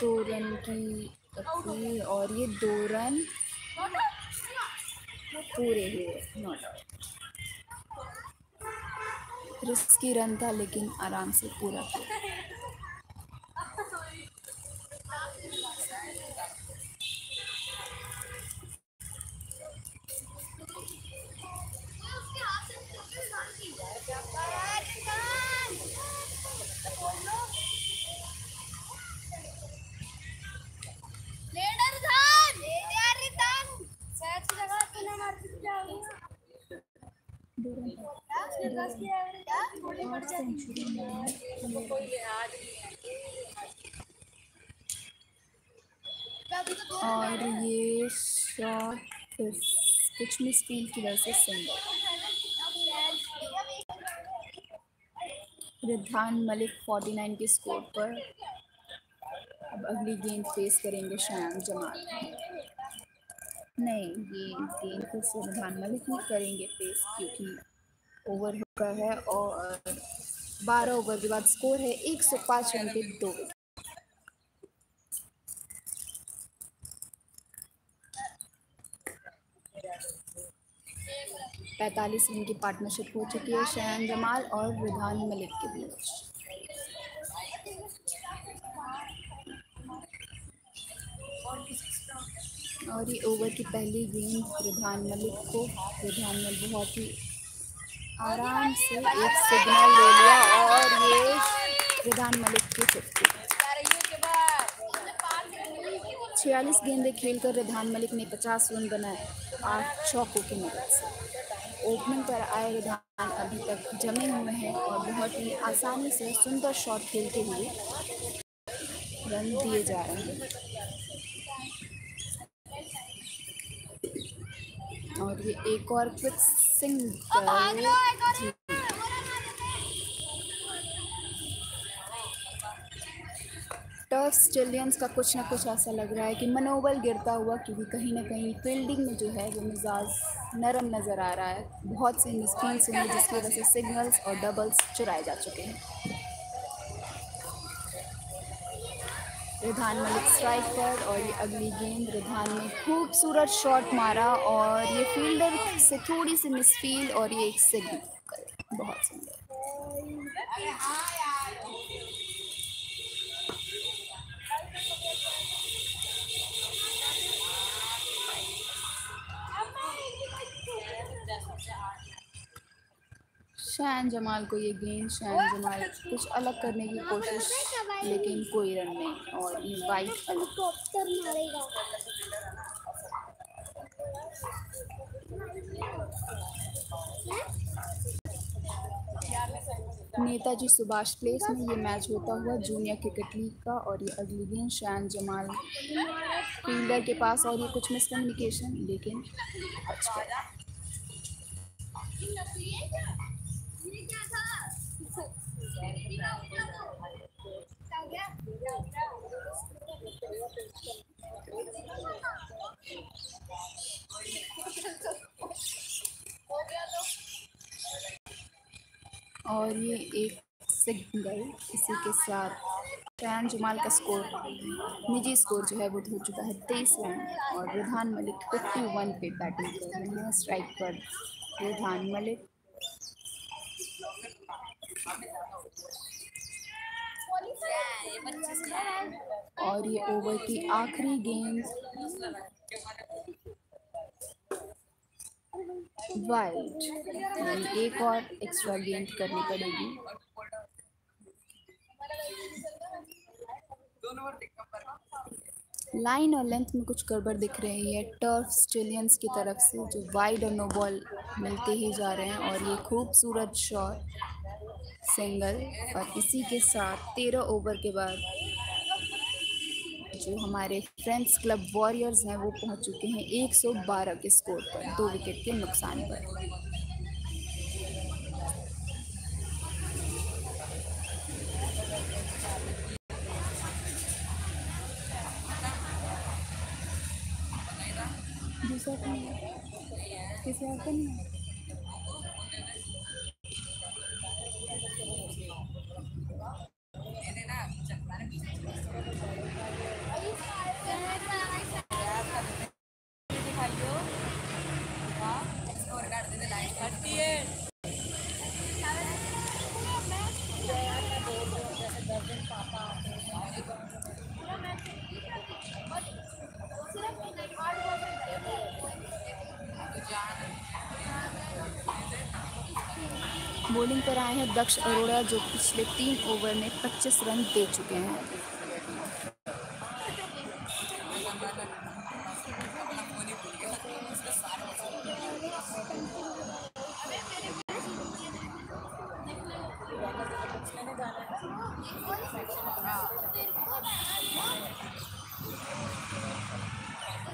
दो रन की और ये दो रन पूरे हुए नॉट रिस्की रन था, लेकिन आराम से पूरा किया। और ये कुछ मिसफील की वजह से रिधान मलिक 49 के स्कोर पर। अब अगली गेंद फेस करेंगे शायान जमाल। नहीं, ये गेंद को से रिधान मलिक ही करेंगे फेस क्योंकि ओवर हुआ है और 12 ओवर के बाद स्कोर है 105 रन के दो विकेट पैंतालीस रन की पार्टनरशिप हो चुकी है शयान जमाल और रिधान मलिक के बीच। और ये ओवर की पहली गेंद रिधान मलिक को रिधान ने बहुत ही आराम से एक सिग्नल ले लिया और ये रिधान मलिक की फिफ्टी। छियालीस गेंदें खेलकर रिधान मलिक ने पचास रन बनाए आठ चौकों की मदद से। ओपनिंग पर आए रिधान अभी तक जमे हुए हैं और बहुत ही आसानी से सुंदर शॉट खेलते हुए रन दिए जा रहे हैं। और ये एक और क्विक सिंगल जी। टफ का कुछ ना कुछ ऐसा लग रहा है कि मनोबल गिरता हुआ क्योंकि कहीं ना कहीं फील्डिंग में जो है वो मिजाज नरम नज़र आ रहा है। बहुत सी मिसफील्स हुई जिसकी वजह से सिग्नल्स और डबल्स चुराए जा चुके हैं। रिधान मलिक स्ट्राइक पर और ये अगली गेंद रिधान ने खूबसूरत शॉट मारा और ये फील्डर से थोड़ी सी मिसफील्ड और ये एक सिग्नल बहुत सुंदर। शान जमाल को ये गेंद शान जमाल कुछ अलग करने की कोशिश लेकिन कोई रन नहीं और ये वाइट हेलीकॉप्टर मारेगा। नेताजी सुभाष प्लेस में ये मैच होता हुआ जूनियर क्रिकेट लीग का और ये अगली गेंद शान जमाल फील्डर के पास और ये कुछ मिसकम्युनिकेशन लेकिन अच्छा। और ये एक सिंगल इसी के साथ। शान जमाल का स्कोर निजी स्कोर जो है वो हो चुका है तेईस रन और रिधान मलिक फिफ्टी वन पे बैटिंग कर रहे हैं। स्ट्राइक पर रिधान मलिक और ये ओवर की आखिरी गेंद यानी एक और एक्स्ट्रा गेंद करनी पड़ेगी. लाइन और लेंथ में कुछ गड़बड़ दिख रही है. टर्फ स्टेलियंस की तरफ़ से जो वाइड और नो बॉल मिलते ही जा रहे हैं और ये खूबसूरत शॉट सिंगल और इसी के साथ तेरह ओवर के बाद जो हमारे फ्रेंड्स क्लब वॉरियर्स हैं, वो पहुँच चुके हैं 112 के स्कोर पर, दो विकेट के नुकसान पर। दूसरा किसी का नहीं है बॉलिंग पर आए हैं दक्ष अरोड़ा जो पिछले तीन ओवर में 25 रन दे चुके हैं।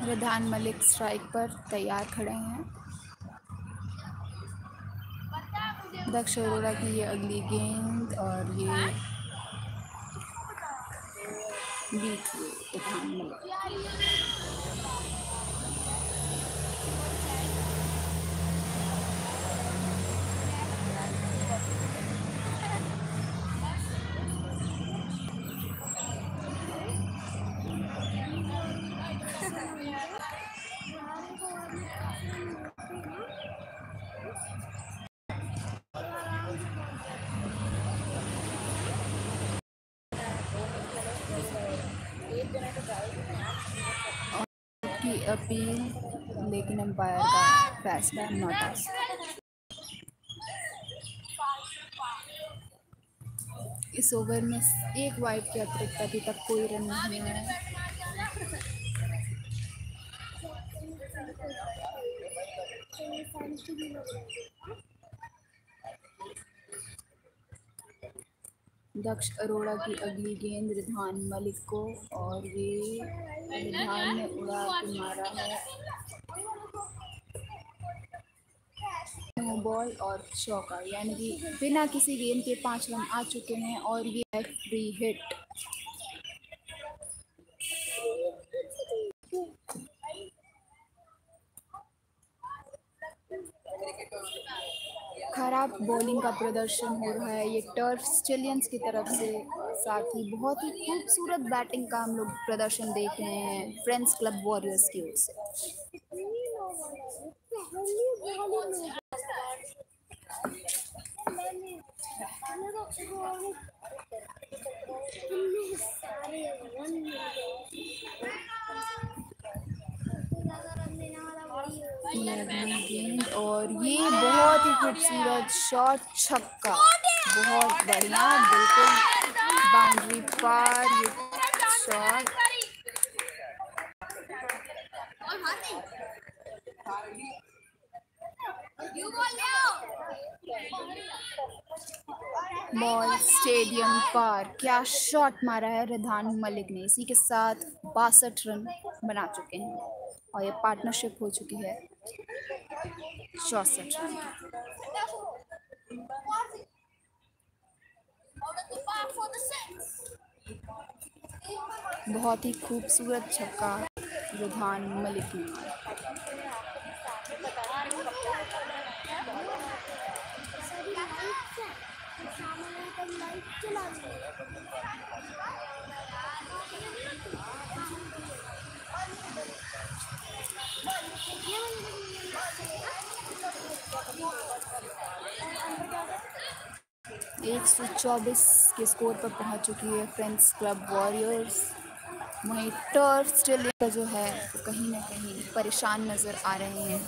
प्रधान मलिक स्ट्राइक पर तैयार खड़े हैं। दक्ष अरोड़ा की ये अगली गेंद और ये बीट हुए अपील लेकिन अंपायर का फैसला नॉट इस ओवर में एक वाइट के अतिरिक्त अभी तक कोई रन नहीं है। दक्ष अरोड़ा की अगली गेंद रिधान मलिक को, और ये रिधान ने उड़ा के मारा है। बॉल और चौका यानी कि बिना किसी गेंद के पाँच रन आ चुके हैं, और ये है फ्री हिट खराब बॉलिंग का प्रदर्शन हो रहा है। ये टर्फ स्टिलियंस की तरफ़ से साथ ही बहुत ही खूबसूरत बैटिंग का हम लोग प्रदर्शन देख रहे हैं फ्रेंड्स क्लब वॉरियर्स की ओर से। ये अगली गेंद और ये बहुत ही खूबसूरत शॉट छक्का। बहुत बढ़िया, बिल्कुल बाउंड्री पार ये शॉट बॉल स्टेडियम पार। क्या शॉट मारा है रिधान मलिक ने। इसी के साथ बासठ रन बना चुके हैं। और ये पार्टनरशिप हो चुकी है। चौसठ। बहुत ही खूबसूरत छक्का रिधान मलिक ने मारा एक सौ चौबीस के स्कोर पर पहुँच चुकी है फ्रेंड्स क्लब वॉरियर्स। वहीं टर्फ का जो है, वो कहीं ना कहीं परेशान नज़र आ रहे हैं।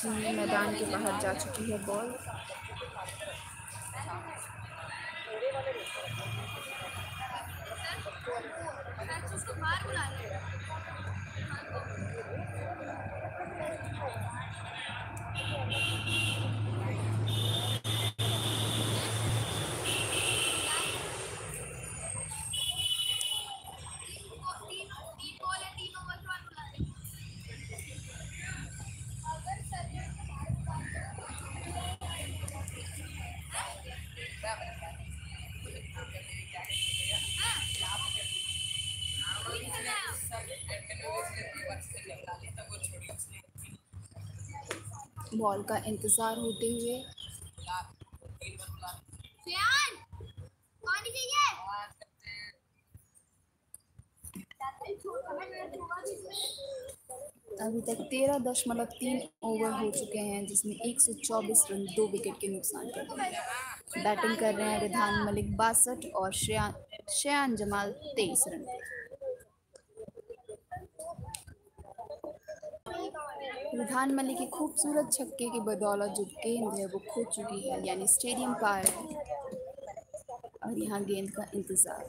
जी मैदान के बाहर जा चुकी है बॉल। बॉल का इंतज़ार होते हुए। अभी तक तेरह दशमलव तीन ओवर हो चुके हैं जिसमें 124 रन दो विकेट के नुकसान कर दिए। बैटिंग कर रहे हैं रिधान मलिक बासठ और श्रेयान श्रेयान जमाल तेईस रन। रिधान मलिक की खूबसूरत छक्के की बदौलत जो गेंद है, वो खो चुकी है, यानी स्टेडियम पार। है और यहाँ गेंद का इंतज़ार।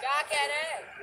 क्या कह रहे हैं?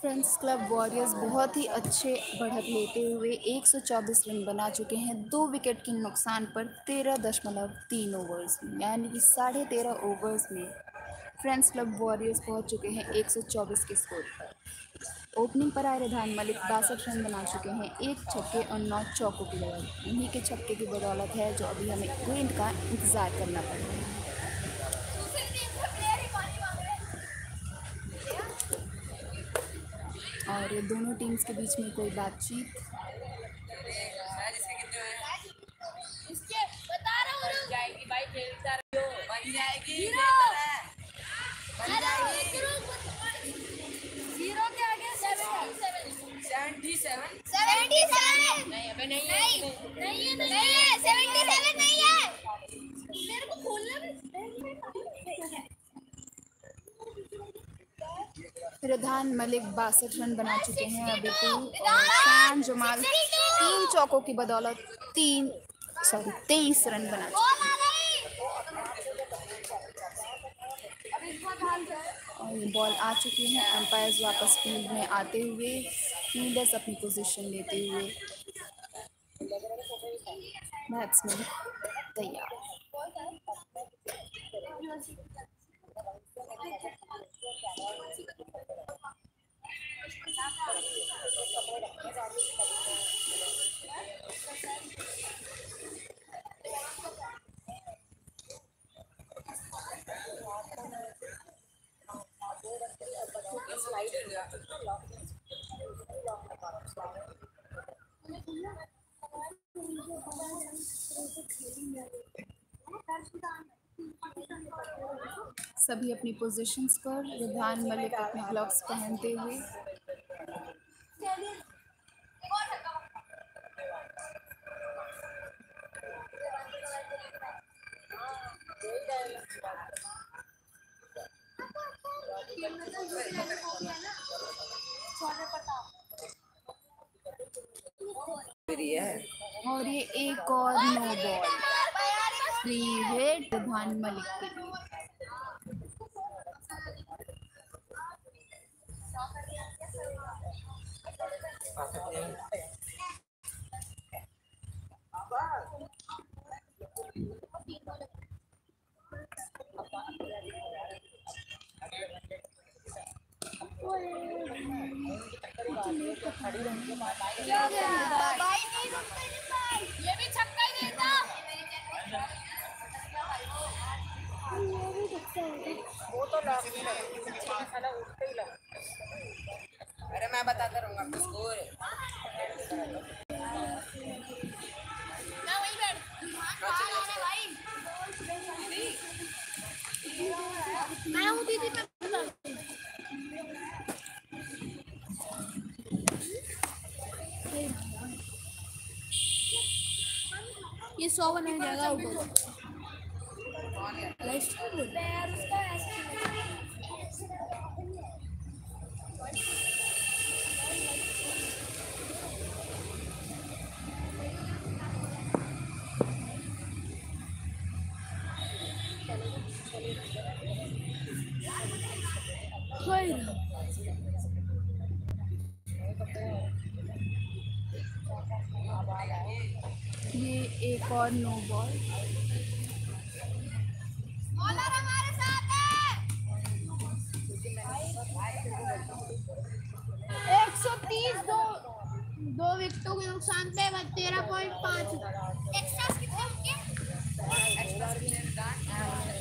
फ्रेंड्स क्लब वॉरियर्स बहुत ही अच्छे बढ़त लेते हुए 124 रन बना चुके हैं। दो विकेट के नुकसान पर तेरह दशमलव तीन ओवर्स में, यानी कि साढ़े तेरह ओवर्स में फ्रेंड्स क्लब वॉरियर्स पहुँच चुके हैं 124 के स्कोर पर। ओपनिंग पर आए रिधान मलिक बासठ रन बना चुके हैं, एक छक्के और नौ चौकों की बदौलत उन्हीं के छक्के की बदौलत है जो अभी हमें गेंद का इंतज़ार करना पड़ रहा है और दोनों टीम्स के बीच में कोई बातचीत प्रधान मलिक बासठ रन बना चुके हैं अभी टू और शान जमाल तीन चौकों की बदौलत तीन, सॉरी, तेईस रन बना चुके हैं। और बॉल आ चुकी है एम्पायर्स वापस फ़ील्ड में आते हुए, फील्डर्स अपनी पोजीशन लेते हुए, बैट्समैन तैयार। सभी अपनी पोजीशंस पर रुझान मलिक अपने ग्लव्स पहनते हुए। और ये एक और नो बॉल धान मलिक ये सौ बनाया और नो बॉल बॉलर हमारे साथ है। एक सौ तीस दो दो विकेटों के नुकसान पे तेरह पॉइंट पाँच। एक्स्ट्रा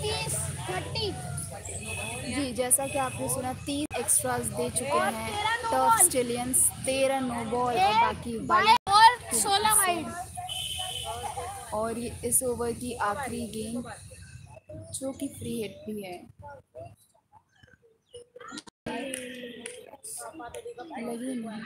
तीस थर्टी। जी जैसा कि आपने सुना तीस एक्स्ट्रास दे चुके हैं टॉप स्टेलियंस तेरह नो बॉल और बाकी बाईस और सोलह वाइड और ये इस ओवर की आखिरी गेंद, जो कि फ्री हिट भी है। लगी नहीं।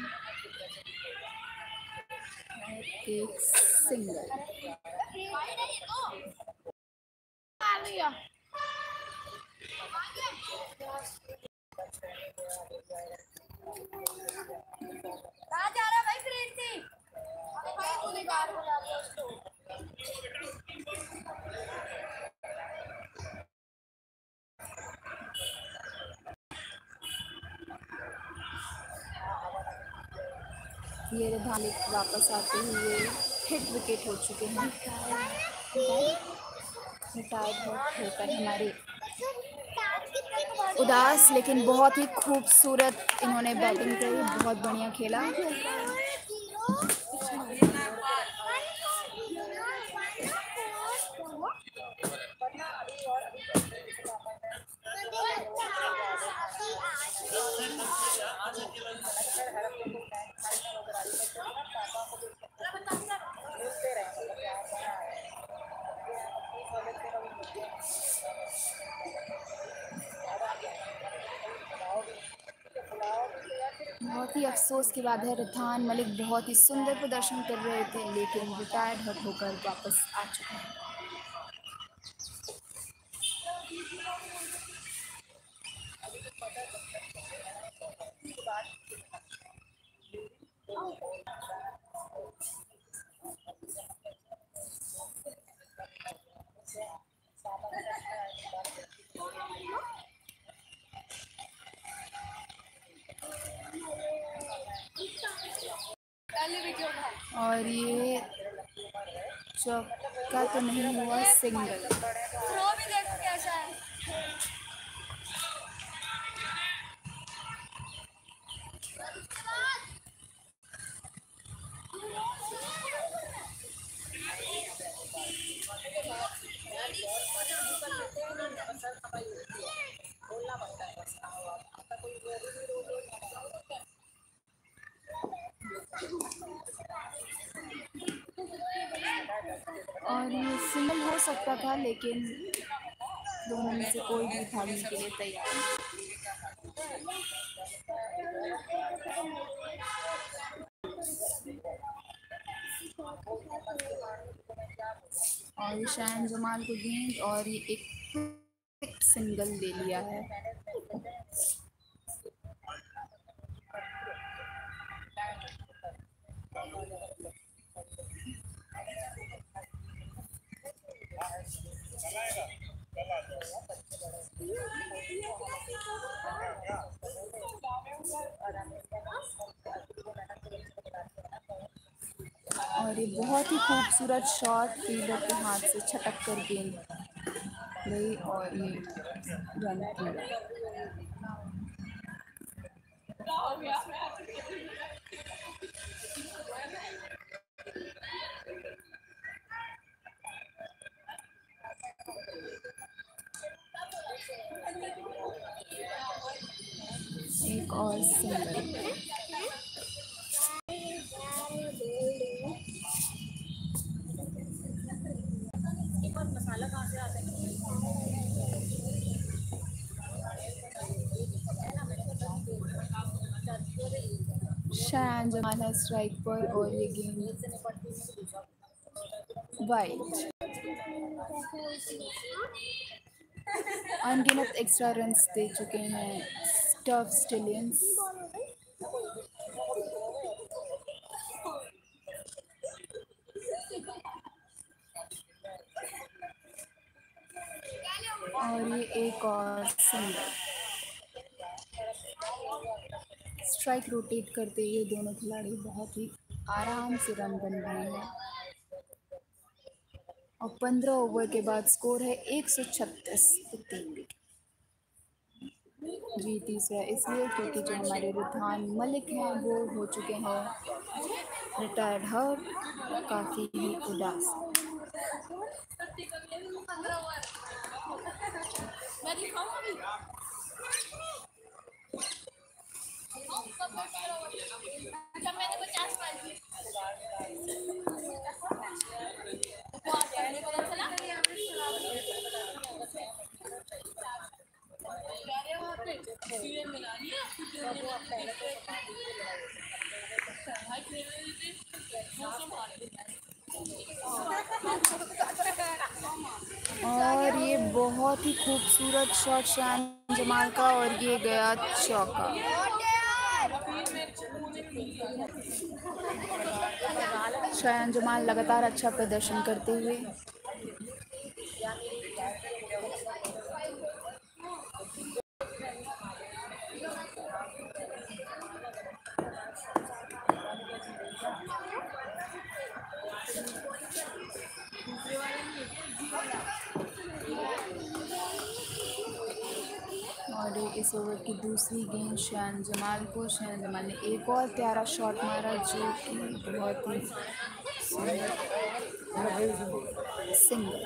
विकेट हो चुके हैं। रिटायर्ड होकर हमारी उदास लेकिन बहुत ही खूबसूरत इन्होंने बैटिंग करी, बहुत बढ़िया खेला। बहुत ही अफसोस की बात है। रिथान मलिक बहुत ही सुंदर प्रदर्शन कर रहे थे, लेकिन रिटायर्ड होकर वापस आ चुके हैं। लेकिन दोनों में से कोई भी खाने के लिए तैयार और शायन जमाल को गेंद और ये एक सिंगल ले लिया है और ये बहुत ही खूबसूरत शॉट फील्डर के हाथ से छटक कर गेंद। गई और ये रन पूरा है स्ट्राइक पर और ये गेंद वाइट अनगिनत एक्स्ट्रा रन्स दे चुके हैं। स्टफ़ स्टिलियंस और ये एक और सिंगल स्ट्राइक रोटेट करते ये दोनों खिलाड़ी बहुत ही आराम से रन बन रहे हैं। और पंद्रह ओवर के बाद स्कोर है एक सौ छत्तीस तीन विकेट। जी, तीसरा इसलिए क्योंकि जो हमारे रुद्धान मलिक हैं, वो हो चुके हैं रिटायर्ड हर्ट काफ़ी ही उदास। और ये बहुत ही खूबसूरत शॉट शान जमाल का और ये गया चौका। शायन जमाल लगातार अच्छा प्रदर्शन करते हुए इस ओवर की दूसरी गेंद शान जमाल को, शान जमाल ने एक और प्यारा शॉट मारा जो कि बहुत ही सिंगल।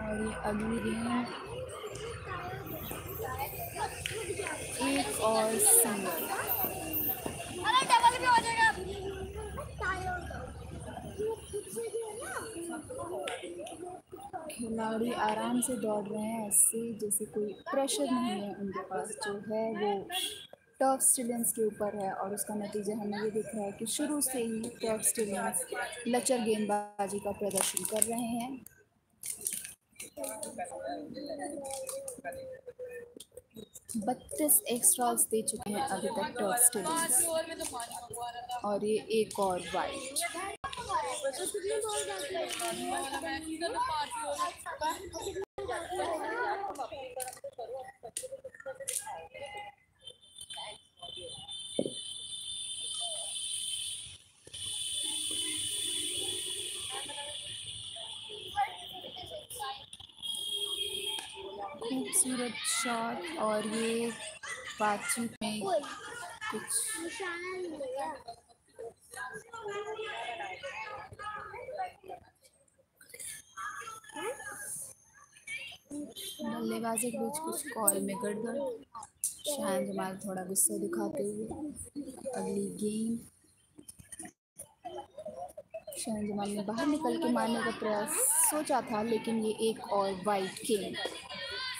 और ये अगली गेंद एक और सिंगल खिलाड़ी आराम से दौड़ रहे हैं ऐसे जैसे कोई प्रेशर नहीं है उनके पास जो है वो टफ स्टिलियंस के ऊपर है और उसका नतीजा हमें ये दिख रहा है कि शुरू से ही टफ स्टिलियंस लचर गेंदबाजी का प्रदर्शन कर रहे हैं। बत्तीस एक्स्ट्रास दे चुके हैं अभी तक टॉप स्टूडेंट्स और ये एक और वाइट खूबसूरत शॉट और ये बातचीत में कुछ नहीं के बीच कुछ कॉल में गड़बड़। शायन जमाल थोड़ा गुस्सा दिखाते हुए। अगली गेंद शायन जमाल ने बाहर निकल के मारने का प्रयास सोचा था, लेकिन ये एक और वाइट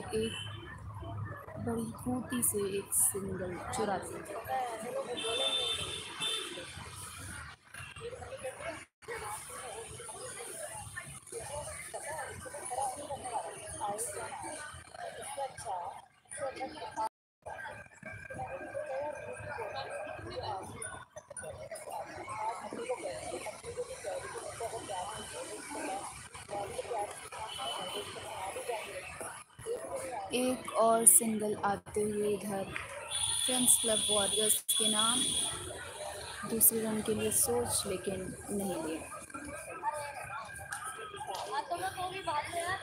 एक बड़ी खूटी से एक सिंगल चुरासी। सिंगल आते हुए इधर। फ्रेंड्स क्लब वॉरियर्स के नाम। दूसरे रन के लिए सोच, लेकिन नहीं लिए हाँ तो मैं तो भी बात में यार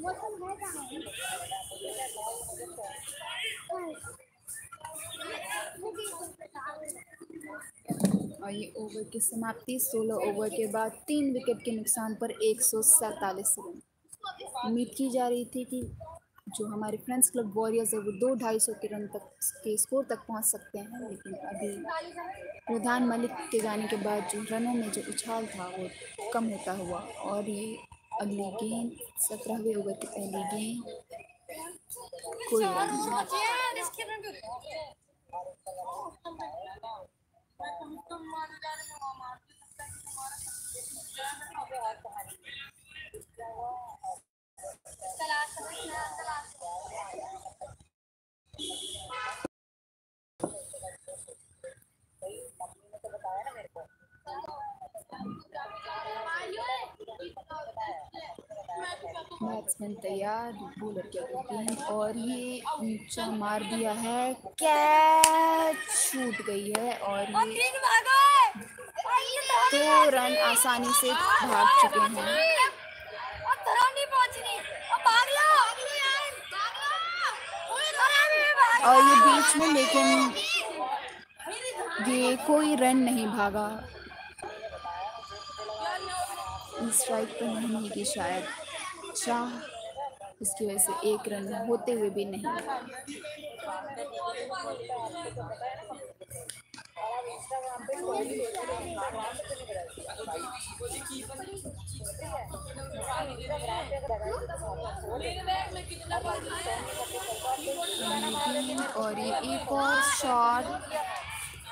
मौसम है कहाँ और ये ओवर की समाप्ति 16 ओवर के बाद तीन विकेट के नुकसान पर एक रन। उम्मीद की जा रही थी कि जो हमारे फ्रेंड्स क्लब वॉरियर्स है वो दो ढाई सौ के रन तक, के स्कोर तक पहुँच सकते हैं, लेकिन अभी प्रधान मलिक के जाने के बाद जो रनों में जो उछाल था वो कम होता हुआ, और ये अगली गेंद, सत्रहवें ओवर की पहली गेंद, कोई रन नहीं बैट्समैन तैयार बॉलर की अगली गेंद और ये ऊँचा मार दिया है। कैच छूट गई है और ये दो रन आसानी से भाग चुके हैं और ये बीच में लेकिन ये कोई रन नहीं भागा। स्ट्राइक पर नहीं कि शायद। चाह इसकी वजह से एक रन होते हुए भी नहीं। और ये एक और शॉट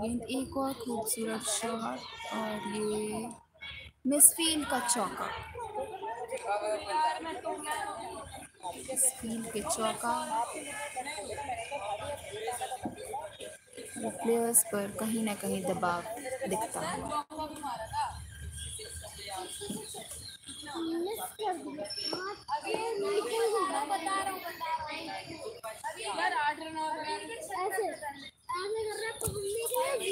गेंद एक और खूबसूरत शॉट और ये मिसफील्ड का चौका। मिसफील्ड के चौका। प्लेयर्स पर कहीं ना कहीं दबाव दिखता हुआ बता रहा हूँ। बता रहा हूँ ऐसे ऐसे कर रहा तो हमने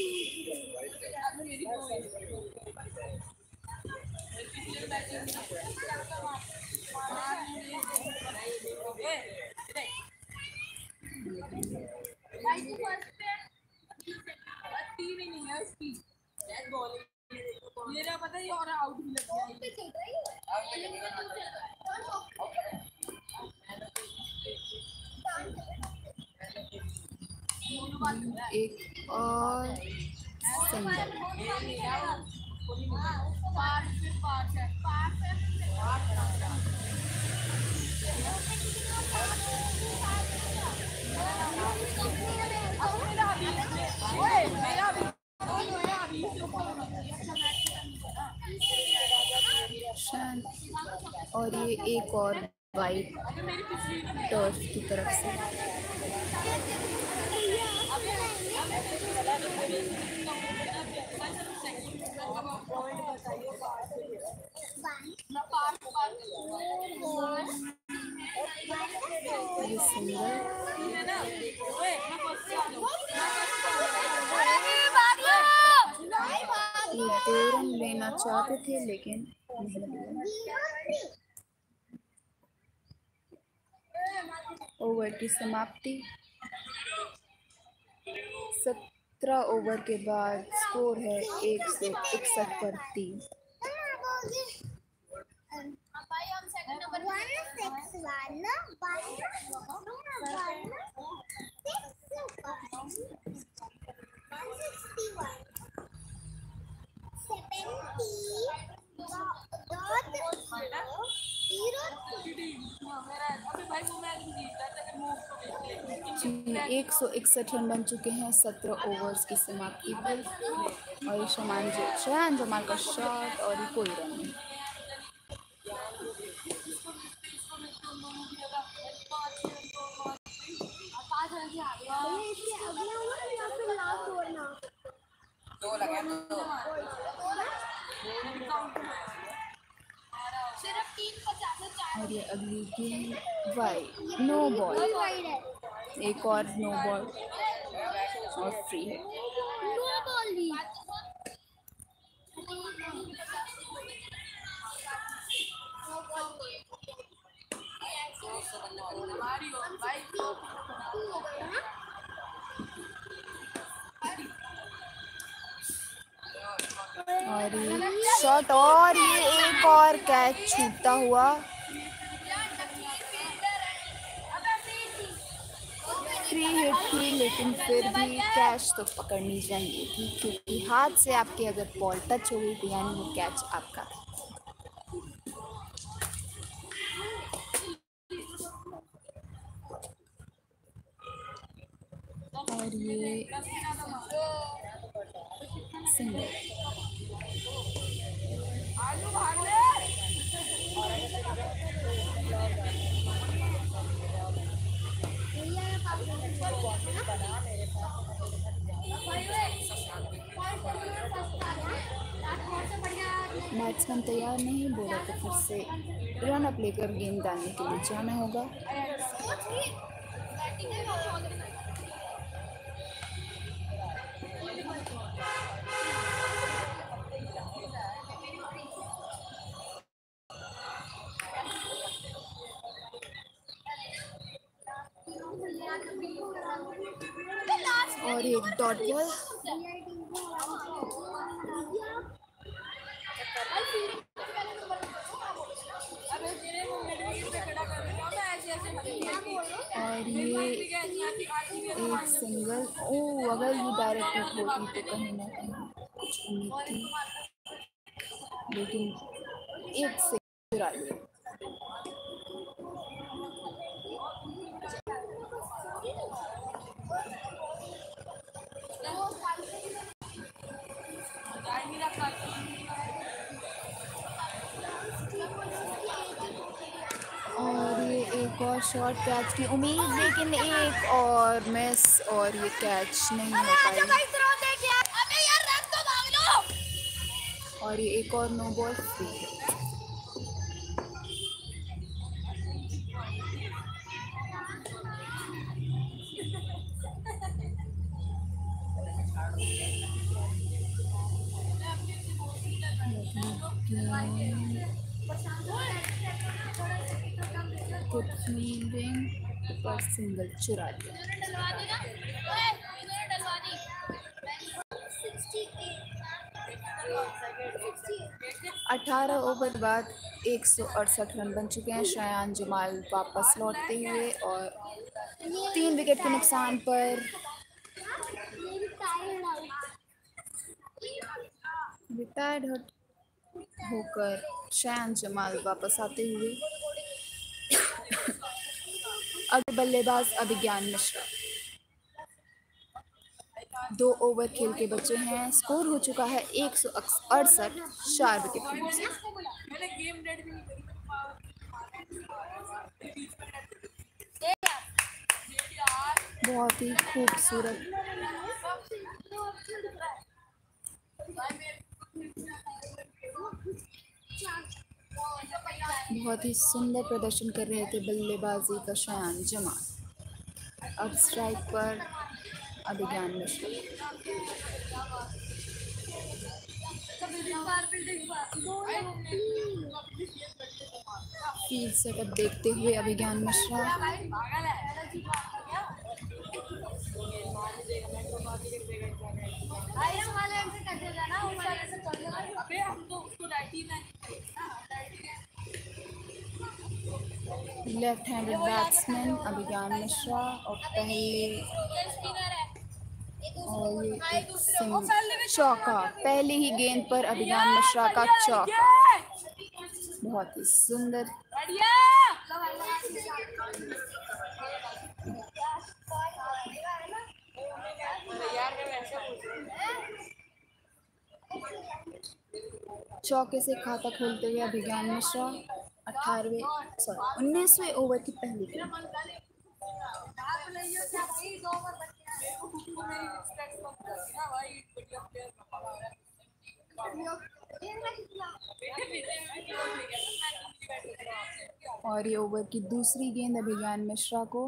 मेरा पता है और आउट भी लग गया। एक और सिंगल मेरा भी शांत और ये एक और वाइट टर्फ की तरफ़ से। ये दो लेना चाहते थे लेकिन नहीं ओवर की समाप्ति। सत्रह ओवर के बाद स्कोर है एक सौ इकसठ पर तीन। एक सौ इकसठ रन बन चुके हैं, सत्रह ओवर्स की समाप्ति पर। और शमान जो शयान जमाल का शॉट और कोई रन नहीं। दो लगे दो। और ये अगली गेम वाई नो बॉल एक और नो बॉल और फ्री है. नो बॉल भी और शॉट और ये एक और कैच छूटता हुआ। फ्री हिट थी लेकिन फिर भी कैच तो पकड़नी चाहिए थी, क्योंकि हाथ से आपके अगर बॉल टच हो गई तो यानी वो कैच आपका और ये सिंगल। बैट्समैन तैयार नहीं बोला तो फिर से रन अप लेकर गेंद डालने के लिए जाना होगा। और एक डॉट और ये सिंगल ओ अगर ये डायरेक्ट हिट होती तो कहीं ना कहीं कुछ उम्मीद थी। लेकिन एक से चुरा लिया और शॉट कैच की उम्मीद लेकिन एक और मिस और ये कैच नहीं हो पाई। और ये एक और नो बॉल फ्री सिंगल चुरा लिया। अठारह ओवर बाद एक सौ अड़सठ रन बन चुके हैं। शयान जमाल वापस लौटते हुए और तीन विकेट के नुकसान पर रिटायर्ड होकर शयान जमाल वापस आते हुए अगले बल्लेबाज अभिज्ञान मिश्रा। दो ओवर खेल के बचे हैं, स्कोर हो चुका है एक सौ अड़सठ चार विकेट बहुत ही खूबसूरत। बहुत ही सुंदर प्रदर्शन कर रहे थे बल्लेबाजी का शान जमा। अब स्ट्राइक पर अभिज्ञान मिश्रा सेटअप देखते हुए अभिज्ञान मिश्रा। हम तो उसको left handed batsman Abhigyan Mishra और पहले और ये चौका। पहले ही गेंद पर अभिज्ञान मिश्रा का चौका। बहुत ही सुंदर। चौके से खाता खोलते हुए अभिज्ञान मिश्रा। अठारहवें सॉरी उन्नीसवें ओवर की पहली गेंद और ये ओवर की दूसरी गेंद अभिज्ञान मिश्रा को।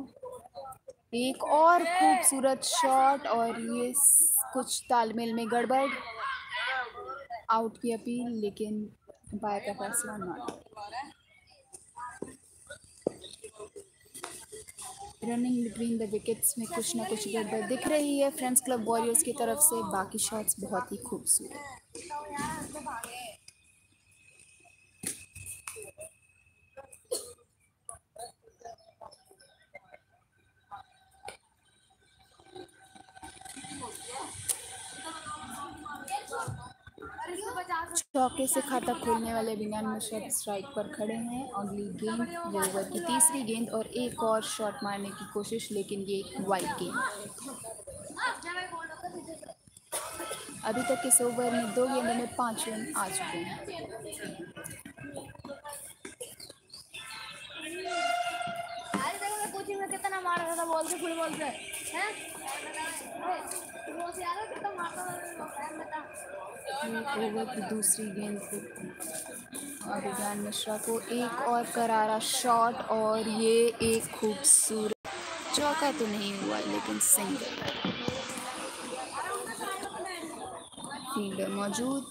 एक और खूबसूरत शॉट और ये कुछ तालमेल में गड़बड़। आउट की अपील, लेकिन अंपायर का फैसला not running between the wickets में कुछ ना कुछ गड़बड़ दिख रही है। फ्रेंड्स क्लब वॉरियर्स की तरफ़ से बाकी शॉट्स बहुत ही खूबसूरत। चौके से खाता खोलने वाले अभिज्ञान मिश्रा स्ट्राइक पर खड़े हैं। अगली गेंद ओवर की तीसरी गेंद और एक और शॉट मारने की कोशिश, लेकिन ये वाइड गेंद अभी तक इस ओवर में दो गेंदों में पाँच रन आ चुके हैं। मैं कितना मार रहा था, बॉल से फुटबॉल से हैं? कितना दूसरी गेंद पे अभिज्ञान मिश्रा को एक और करारा शॉट, और ये एक खूबसूरत चौका तो नहीं हुआ, लेकिन सिंगल फील्डर मौजूद।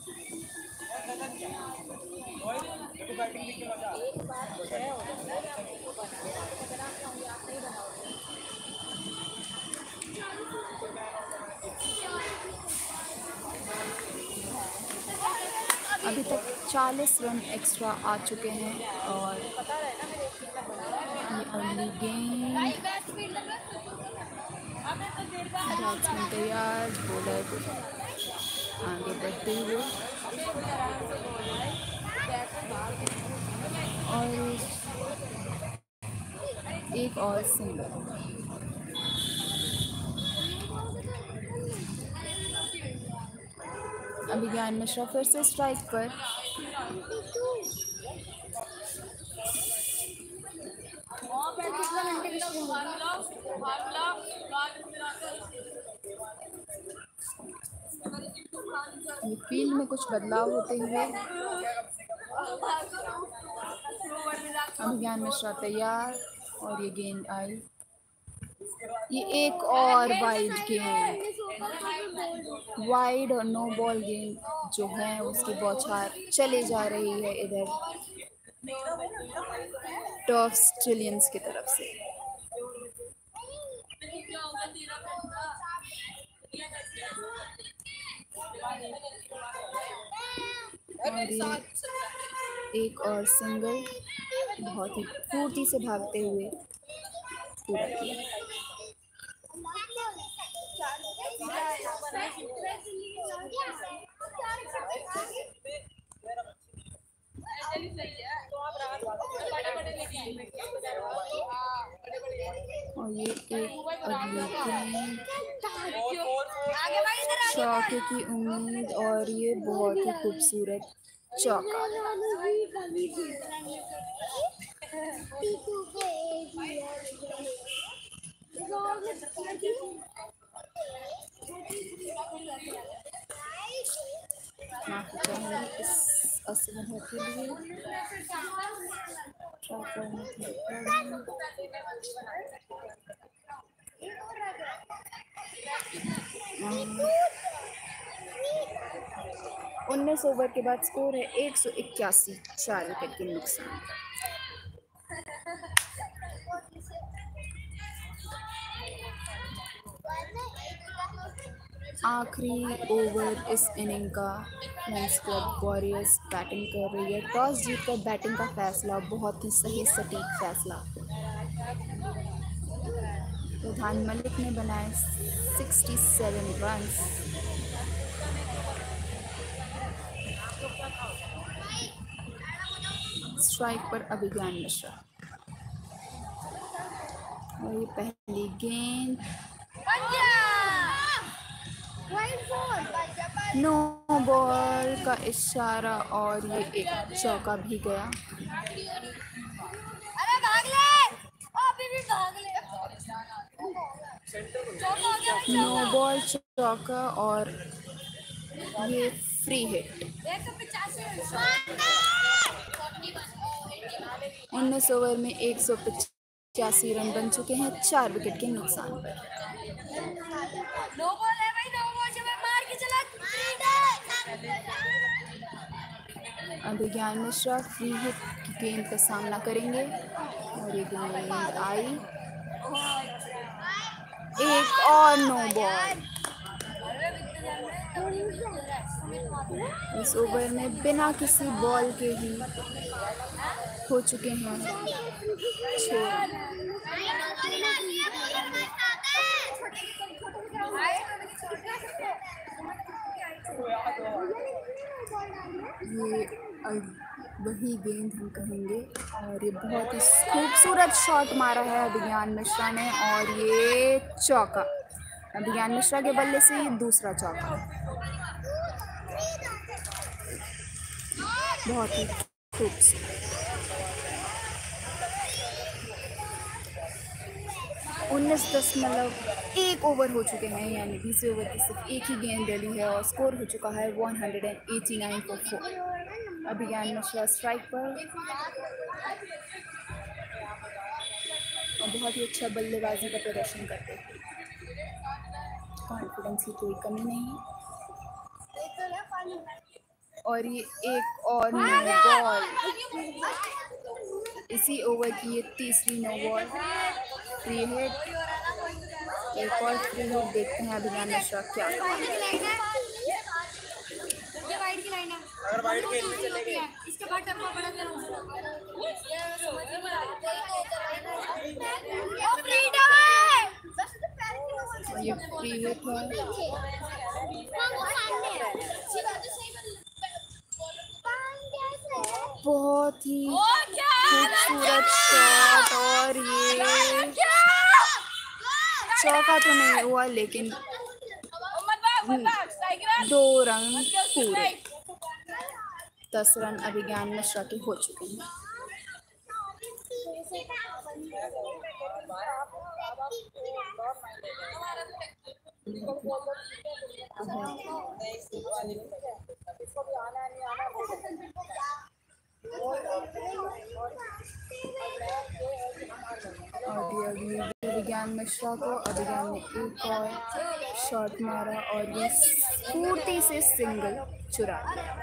अभी तक 40 रन एक्स्ट्रा आ चुके हैं और गेंद आगे बढ़ते हुए। और एक और सिंगल अभिज्ञान मिश्रा फिर से स्ट्राइक पर। फ़ील्ड में कुछ बदलाव होते हुए अभिज्ञान मिश्रा तैयार और ये गेंद आई। ये एक और वाइड गेंद वाइड और नो बॉल गेंद जो है, उसकी बौछार चले जा रही है इधर। टॉप स्टिलियंस की तरफ़ से। एक और सिंगल बहुत ही फुर्ती से भागते हुए पूरा किया। आगे चौके की उम्मीद और ये बहुत ही खूबसूरत चौका। उन्नीस ओवर के बाद स्कोर है एक सौ इक्यासी चार विकेट के नुकसान। आखिरी ओवर इस इनिंग का फ्रेंड्स क्लब वॉरियर्स बैटिंग कर रही है। टॉस जीतकर बैटिंग का फैसला, बहुत ही सही सटीक फैसला। प्रधान मलिक ने बनाए 67 रन्स स्ट्राइक पर अभिज्ञान मिश्रा। और ये पहली गेंद। नो बॉल का इशारा और ये एक चौका भी गया। अरे भाग ले! अभी भी भाग ले। नो बॉल चौका और ये फ्री हिट उन्नीस ओवर में एक सौ पचासी। रन बन चुके हैं चार विकेट के नुकसान। पर है अभिज्ञान मिश्रा फ्री हिट की गेंद का सामना करेंगे और ये गेंद आई। एक और नो बॉल इस ओवर में बिना किसी बॉल के ही हो चुके हैं ये वही गेंद हम कहेंगे और ये बहुत ही खूबसूरत शॉट मारा है अभिज्ञान मिश्रा ने और ये चौका। अभिज्ञान मिश्रा के बल्ले से ये दूसरा चौका। बहुत ही खूबसूरत उन्नीस दशमलव एक ओवर हो चुके हैं, यानी बीस ओवर की सिर्फ़ एक ही गेंद डली है और स्कोर हो चुका है one hundred and eighty nine for four Abhigyan Mishra strike पर। और बहुत ही अच्छा बल्लेबाजी का प्रदर्शन करते हैं। कॉन्फिडेंस की कोई कमी नहीं। है और ये एक और नो बॉल। इसी ओवर की ये तीसरी नो बॉल। फ्री हिट एक और फ्री हिट देखते हैं। अभिज्ञान मिश्रा क्या। ये वाइड की लाइन है अगर वाइड खेल चलेगी। इसके बाद टप्पा बड़ा और ये फ्री हिट है। बहुत ही खूबसूरत शॉट और ये चौका तो नहीं हुआ लेकिन दो रन पूरे। दस रन अभिज्ञान मिश्रा के हो चुके हैं। विज्ञान मिश्रा को, अभिज्ञान ने एक और शॉट मारा और ये स्फूर्ति से सिंगल चुरा लिया।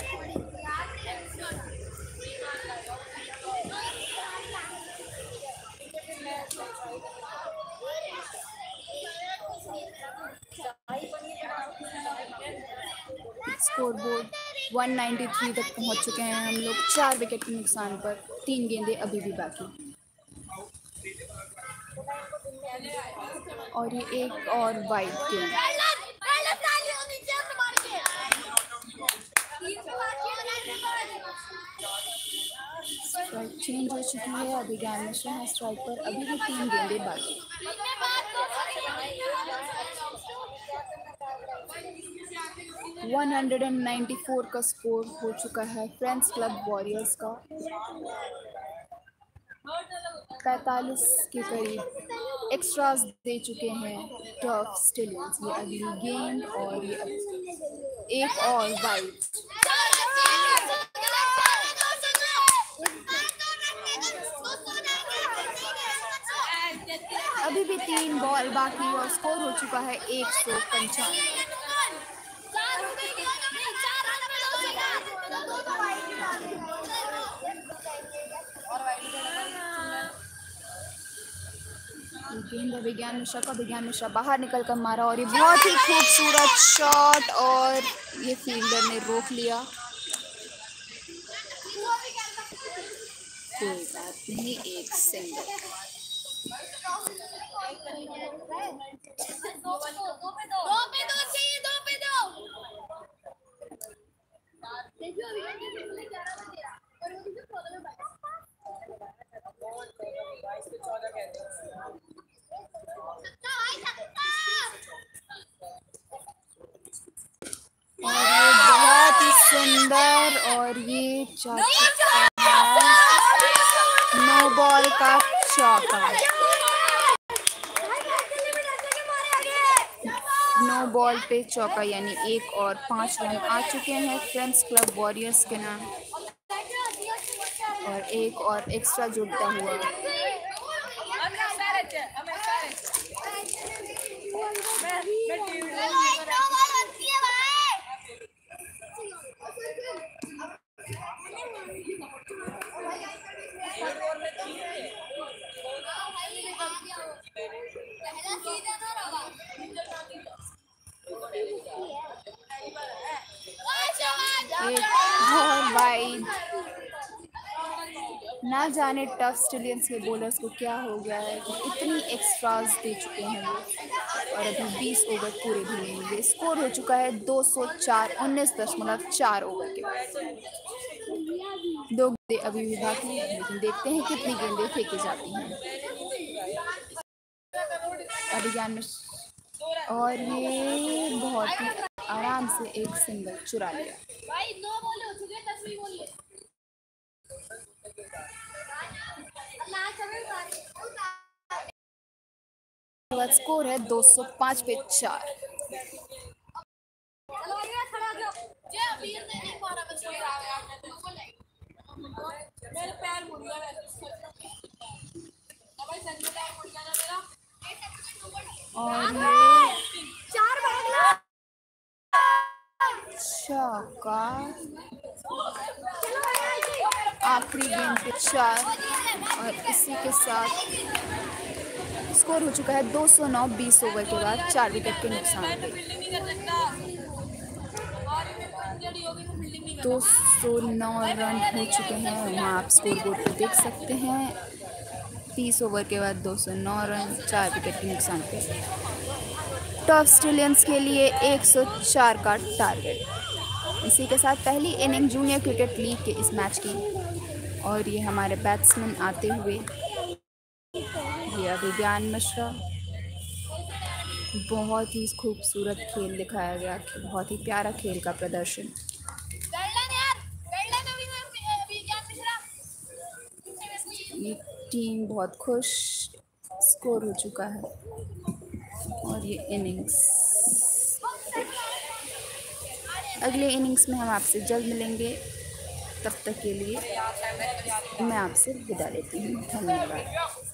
स्कोर बोर्ड 193 तक पहुँच चुके हैं हम लोग। चार विकेट के नुकसान पर तीन गेंदें अभी भी बाकी। और ये एक और वाइट गेंद। स्ट्राइक चेंज हो चुकी है, अभी मिश्रा है स्ट्राइक पर, अभी भी तीन गेंदे बाकी 194 का स्कोर हो चुका है, फ्रेंड्स क्लब वॉरियर्स का। 45 के करीब एक्स्ट्रास दे चुके हैं टॉप स्टिलियंस ये अगली गेंद और ये एक और वाइट अभी भी तीन बॉल बाकी और स्कोर हो चुका है एक सौ पंचानवे। गेंद विज्ञान मिश्रा का विज्ञान मिश्रा बाहर निकल कर मारा और ये बहुत ही खूबसूरत शॉट और ये फील्डर ने रोक लिया। कोई एक बाईस पे चौदह कहते हैं और ये बहुत ही सुंदर और ये नो बॉल का चौका नो बॉल पे चौका यानी एक और पाँच रन आ चुके हैं। फ्रेंड्स क्लब वॉरियर्स के नाम। और एक और एक्स्ट्रा जुड़ता हुआ। टफ स्टिलियंस के बॉलर्स को क्या हो गया है? कि इतनी एक्स्ट्रास दे चुके हैं वो। और अभी 20 ओवर पूरे भी नहीं हुए स्कोर हो चुका है 204 उन्नीस दशमलव चार ओवर के। बाद दो गेंदे अभी भी बाकी लेकिन देखते हैं कितनी गेंदें फेंकी जाती हैं। अभिज्ञान में और ये बहुत ही आराम से एक सिंगल चुरा लिया। पैर मुड़ गया ना मेरा और चार बॉल आखिरी गेंद पे चार। और इसी के साथ स्कोर हो चुका है 209 20 ओवर के बाद चार विकेट के नुकसान पे। दो सौ नौ रन हो चुके हैं वहाँ आप स्कोर बोर्ड पर देख सकते हैं। तीस ओवर के बाद 209 रन, चार विकेट के नुकसान पे। टॉप ऑस्ट्रेलियंस के लिए 104 का टारगेट। इसी के साथ पहली इनिंग जूनियर क्रिकेट लीग के इस मैच की। और ये हमारे बैट्समैन आते हुए ये अभिज्ञान मिश्रा। बहुत ही खूबसूरत खेल दिखाया गया, बहुत ही प्यारा खेल का प्रदर्शन। ये टीम बहुत खुश स्कोर हो चुका है और ये इनिंग्स। अगले इनिंग्स में हम आपसे जल्द मिलेंगे। तब तक के लिए मैं आपसे विदा लेती हूँ। धन्यवाद।